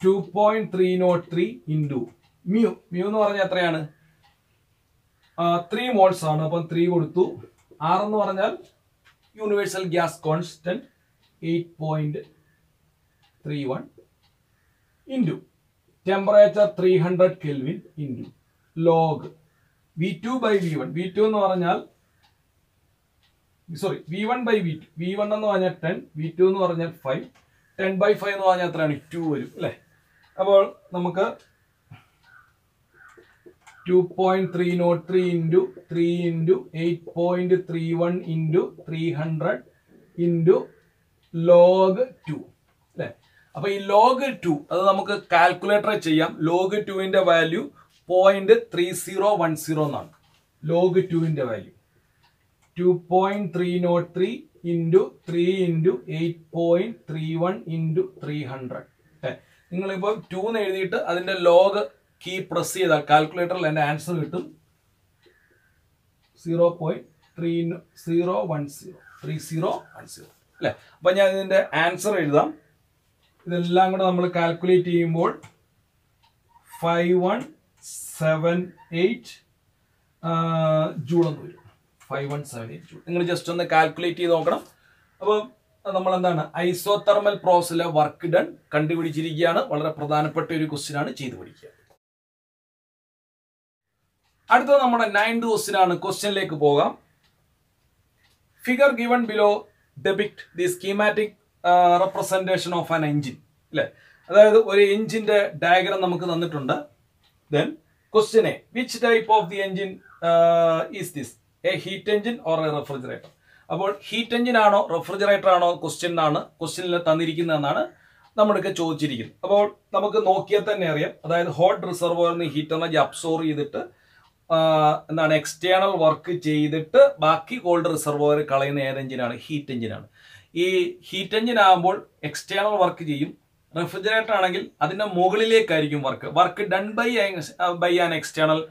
Speaker 1: two point three nought three into mu mu എന്ന് പറഞ്ഞാൽ എത്രയാണ്? ത്രീ മോൾസ് ആണ്. അപ്പം ത്രീ കൊടുത്തു. ആർ എന്ന് പറഞ്ഞാൽ universal gas constant eight point three one into temperature three hundred kelvin into log V two by V one V two എന്ന് പറഞ്ഞാൽ sorry V one by V two V one എന്ന് പറഞ്ഞാൽ ടെൻ വി ടു എന്ന് പറഞ്ഞാൽ ഫൈവ് ടെൻ ബൈ ഫൈവ് എന്ന് പറഞ്ഞാൽ എത്രയാണ്? ടു വരും അല്ലേ? അപ്പോൾ നമുക്ക് two point three nought three into three into eight point three one into three hundred into log two അപ്പൊ ഈ ലോഗ് ടു അത് നമുക്ക് കാൽക്കുലേറ്റർ ചെയ്യാം. ലോഗ് ടുവിന്റെ value point three zero one zero എന്നാണ്. ലോഗ് ടുവിന്റെ value two point three nought three into three into eight point three one into three hundred നിങ്ങളിപ്പോൾ ടു എന്ന് എഴുതിയിട്ട് അതിന്റെ ലോഗ് കീ പ്രസ് ചെയ്താൽ കാൽക്കുലേറ്ററിൽ എന്റെ ആൻസർ കിട്ടും. Zero point three zero one zero three zero one zero അല്ലേ? അപ്പം ഞാൻ ഇതിന്റെ ആൻസർ എഴുതാം. ഇതെല്ലാം കൂടെ നമ്മൾ കാൽക്കുലേറ്റ് ചെയ്യുമ്പോൾ five one seven eight joule എന്ന് വരും. Five one seven eight joule. നിങ്ങൾ ജസ്റ്റ് ഒന്ന് കാൽക്കുലേറ്റ് ചെയ്ത് നോക്കണം. അപ്പോൾ നമ്മൾ എന്താണ് ഐസോതെർമൽ പ്രോസസ്സിലെ വർക്ക് ഡൺ കണ്ടുപിടിച്ചിരിക്കുകയാണ്. വളരെ പ്രധാനപ്പെട്ട ഒരു ക്വസ്റ്റ്യൻ ആണ് ചെയ്തു പഠിക്കുക. അടുത്തത് നമ്മുടെ നയൻത് ക്വസ്റ്റ്യൻ ആണ്. ക്വസ്റ്റ്യനിലേക്ക് പോകാം. Figure given below depicts the schematic representation of an engine അല്ലേ അതായത് ഒരു എഞ്ചിന്റെ ഡയഗ്രാം നമുക്ക് തന്നിട്ടുണ്ട്. Then question A which type of the engine is this a heat engine or a refrigerator അപ്പോൾ ഹീറ്റ് എഞ്ചിൻ ആണോ റെഫ്രിജറേറ്റർ ആണോ ക്വസ്റ്റ്യൻ ആണ് ക്വസ്റ്റ്യനിൽ തന്നിരിക്കുന്നതെന്നാണ് നമ്മളൊക്കെ ചോദിച്ചിരിക്കുന്നത്. അപ്പോൾ നമുക്ക് നോക്കിയാൽ തന്നെ അറിയാം. അതായത് ഹോട്ട് റിസർവോറിന് ഹീറ്റ് എനർജി അബ്സോർവ് ചെയ്തിട്ട് എന്താണ് എക്സ്റ്റേണൽ വർക്ക് ചെയ്തിട്ട് ബാക്കി കോൾഡ് റിസർവോയർ കളയുന്ന ഏത് എഞ്ചിനാണ് ഹീറ്റ് എഞ്ചിനാണ് ഈ ഹീറ്റ് എഞ്ചിൻ ആകുമ്പോൾ എക്സ്റ്റേണൽ വർക്ക് ചെയ്യും. റെഫ്രിജറേറ്റർ ആണെങ്കിൽ അതിന്റെ മുകളിലേക്കായിരിക്കും work work done by by an external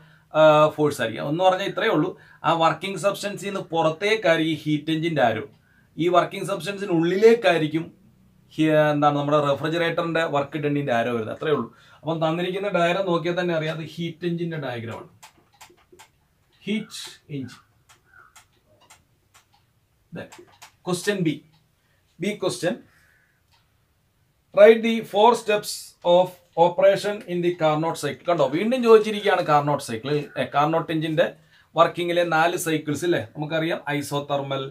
Speaker 1: force ആയിരിക്കും. എന്ന് പറഞ്ഞാൽ ഇത്രയേ ഉള്ളൂ. ആ വർക്കിംഗ് സബ്സ്റ്റൻസിൽ നിന്ന് പുറത്തേക്കായിരിക്കും ഹീറ്റ് എഞ്ചിന്റെ ആരോ. ഈ വർക്കിംഗ് സബ്സ്റ്റൻസിന് ഉള്ളിലേക്കായിരിക്കും എന്താണ് നമ്മുടെ റെഫ്രിജറേറ്ററിന്റെ വർക്ക് ഡണ്ണിന്റെ ആരോ വരുന്നത്. അത്രയേ ഉള്ളൂ. അപ്പം തന്നിരിക്കുന്ന ഡയഗ്രാം നോക്കിയാൽ തന്നെ അറിയാം. അത് ഹീറ്റ് എഞ്ചിന്റെ ഡയഗ്രാമാണ് heat engine. Then question B. B question. Write the four steps of operation in the Carnot cycle. കണ്ടോ വീണ്ടും ചോദിച്ചിരിക്കുകയാണ് കാർനോട്ട് സൈക്കിൾ കാർനോട്ട് എഞ്ചിന്റെ വർക്കിങ്ങിലെ നാല് സൈക്കിൾസ് ഇല്ലേ നമുക്കറിയാം isothermal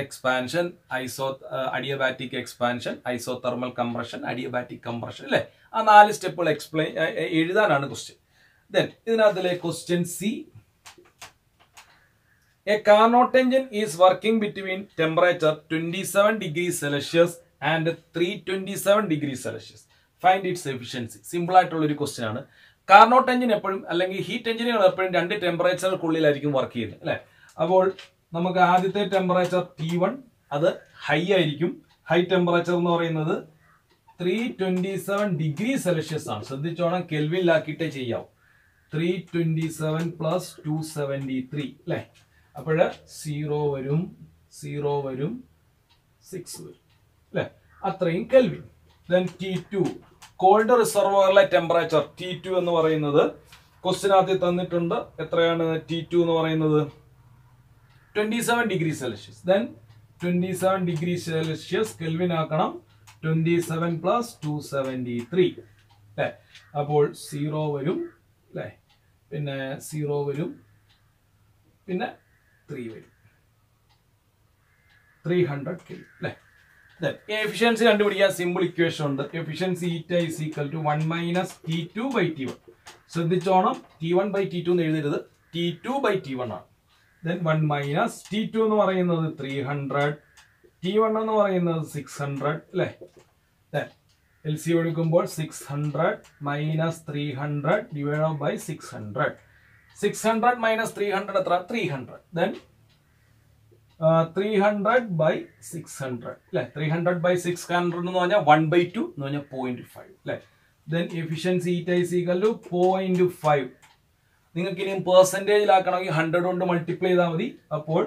Speaker 1: expansion iso adiabatic expansion isothermal compression adiabatic compression അല്ലേ ആ നാല് സ്റ്റെപ്പുകൾ എക്സ്പ്ലെയിൻ എഴുതാനാണ് question then ഇതിനകത്തിലെ question C A working between temperature twenty seven degree 27 degrees Celsius and 327 degrees Celsius. Find its efficiency simple ആയിട്ടുള്ള ഒരു ക്വസ്റ്റ്യൻ ആണ്. കാർനോട്ട് എഞ്ചിൻ എപ്പോഴും അല്ലെങ്കിൽ ഹീറ്റ് എഞ്ചിനുകൾ എപ്പോഴും രണ്ട് ടെമ്പറേച്ചറുകൾക്കുള്ളിലായിരിക്കും വർക്ക് ചെയ്യുന്നത് അല്ലെ? അപ്പോൾ നമുക്ക് ആദ്യത്തെ ടെമ്പറേച്ചർ ടി വൺ അത് ഹൈ ആയിരിക്കും. ഹൈ ടെമ്പറേച്ചർ എന്ന് പറയുന്നത് three twenty seven degree Celsius ആണ്. ശ്രദ്ധിച്ചോണം കെൽവിനിലാക്കിയിട്ടേ ചെയ്യാവും. Three twenty seven plus two seventy three അല്ലേ? അപ്പോൾ സീറോ വരും സീറോ വരും സിക്സ് വരും. അല്ലേ? അത്രയും kelvin then T two cold റിസർവറിലെ temperature T two എന്ന് പറയുന്നത് ക്വസ്റ്റിനകത്ത് തന്നിട്ടുണ്ട്. എത്രയാണ് ടി ടു എന്ന് പറയുന്നത്? Twenty seven degree Celsius then twenty seven degree Celsius kelvin ആക്കണം. Twenty seven plus two seventy three അല്ലേ? അപ്പോൾ സീറോ വരും. അല്ലേ? പിന്നെ സീറോ വരും. പിന്നെ ത്രീ വരും. ത്രീ ഹൺഡ്രഡ് കിലോ അല്ലേ എഫിഷ്യൻസി കണ്ടുപിടിക്കാൻ സിമ്പിൾ ഇക്വേഷൻ ഉണ്ട്. Efficiency eta is equal to one minus T two by T one ശ്രദ്ധിച്ചോണം. T one by T two എന്ന് എഴുതരുത്. T two by T one ആണ്. Then one minus T two എന്ന് പറയുന്നത് ത്രീ ഹൺഡ്രഡ് ടി വൺ എന്ന് പറയുന്നത് സിക്സ് ഹൺഡ്രഡ് അല്ലേ എൽ സി എടുക്കുമ്പോൾ six hundred minus three hundred divide by six hundred six hundred minus three hundred എത്ര? Three hundred then three hundred by six hundred അല്ലെ? Three hundred by six hundred എന്ന് പറഞ്ഞാൽ വൺ ബൈ ടു എന്ന് പറഞ്ഞാൽ പോയിന്റ് ഫൈവ് അല്ലെ? Then efficiency eta is equal to point five നിങ്ങൾക്ക് ഇനിയും പെർസെന്റേജിലാക്കണമെങ്കിൽ ഹൺഡ്രഡ് കൊണ്ട് മൾട്ടിപ്ലൈ ചെയ്താൽ മതി. അപ്പോൾ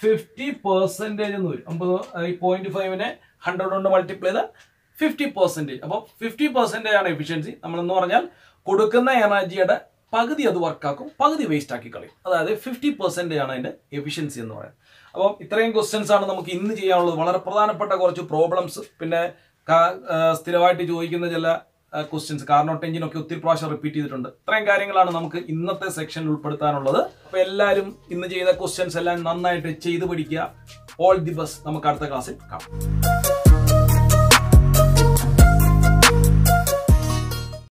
Speaker 1: ഫിഫ്റ്റി പെർസെന്റേജ് എന്ന് വരും. അപ്പോൾ ഈ പോയിന്റ് ഫൈവിനെ ഹൺഡ്രഡ് കൊണ്ട് മൾട്ടിപ്ലൈ ചെയ്താൽ ഫിഫ്റ്റി പെർസെന്റേജ് അപ്പോൾ ഫിഫ്റ്റി പെർസെന്റേജ് ആണ് എഫിഷ്യൻസി നമ്മളെന്ന് പറഞ്ഞാൽ കൊടുക്കുന്ന എനർജിയുടെ പകുതി അത് വർക്കാക്കും പകുതി വേസ്റ്റ് ആക്കി കളയും. അതായത് ഫിഫ്റ്റി പെർസെന്റേജ് ആണ് അതിന്റെ എഫിഷ്യൻസി എന്ന് പറയുന്നത്. അപ്പം ഇത്രയും ക്വസ്റ്റ്യൻസ് ആണ് നമുക്ക് ഇന്ന് ചെയ്യാനുള്ളത്. വളരെ പ്രധാനപ്പെട്ട കുറച്ച് പ്രോബ്ലംസ് പിന്നെ സ്ഥിരമായിട്ട് ചോദിക്കുന്ന ചില ക്വസ്റ്റ്യൻസ് കാർണോട്ട് എഞ്ചിനൊക്കെ ഒത്തിരി പ്രാവശ്യം റിപ്പീറ്റ് ചെയ്തിട്ടുണ്ട്. ഇത്രയും കാര്യങ്ങളാണ് നമുക്ക് ഇന്നത്തെ സെക്ഷനിൽ ഉൾപ്പെടുത്താനുള്ളത്. അപ്പോൾ എല്ലാവരും ഇന്ന് ചെയ്ത ക്വസ്റ്റ്യൻസ് എല്ലാം നന്നായിട്ട് ചെയ്ത് പഠിക്കുക. ഓൾ ദി ബസ് നമുക്ക് അടുത്ത ക്ലാസ്സിൽ കാണാം.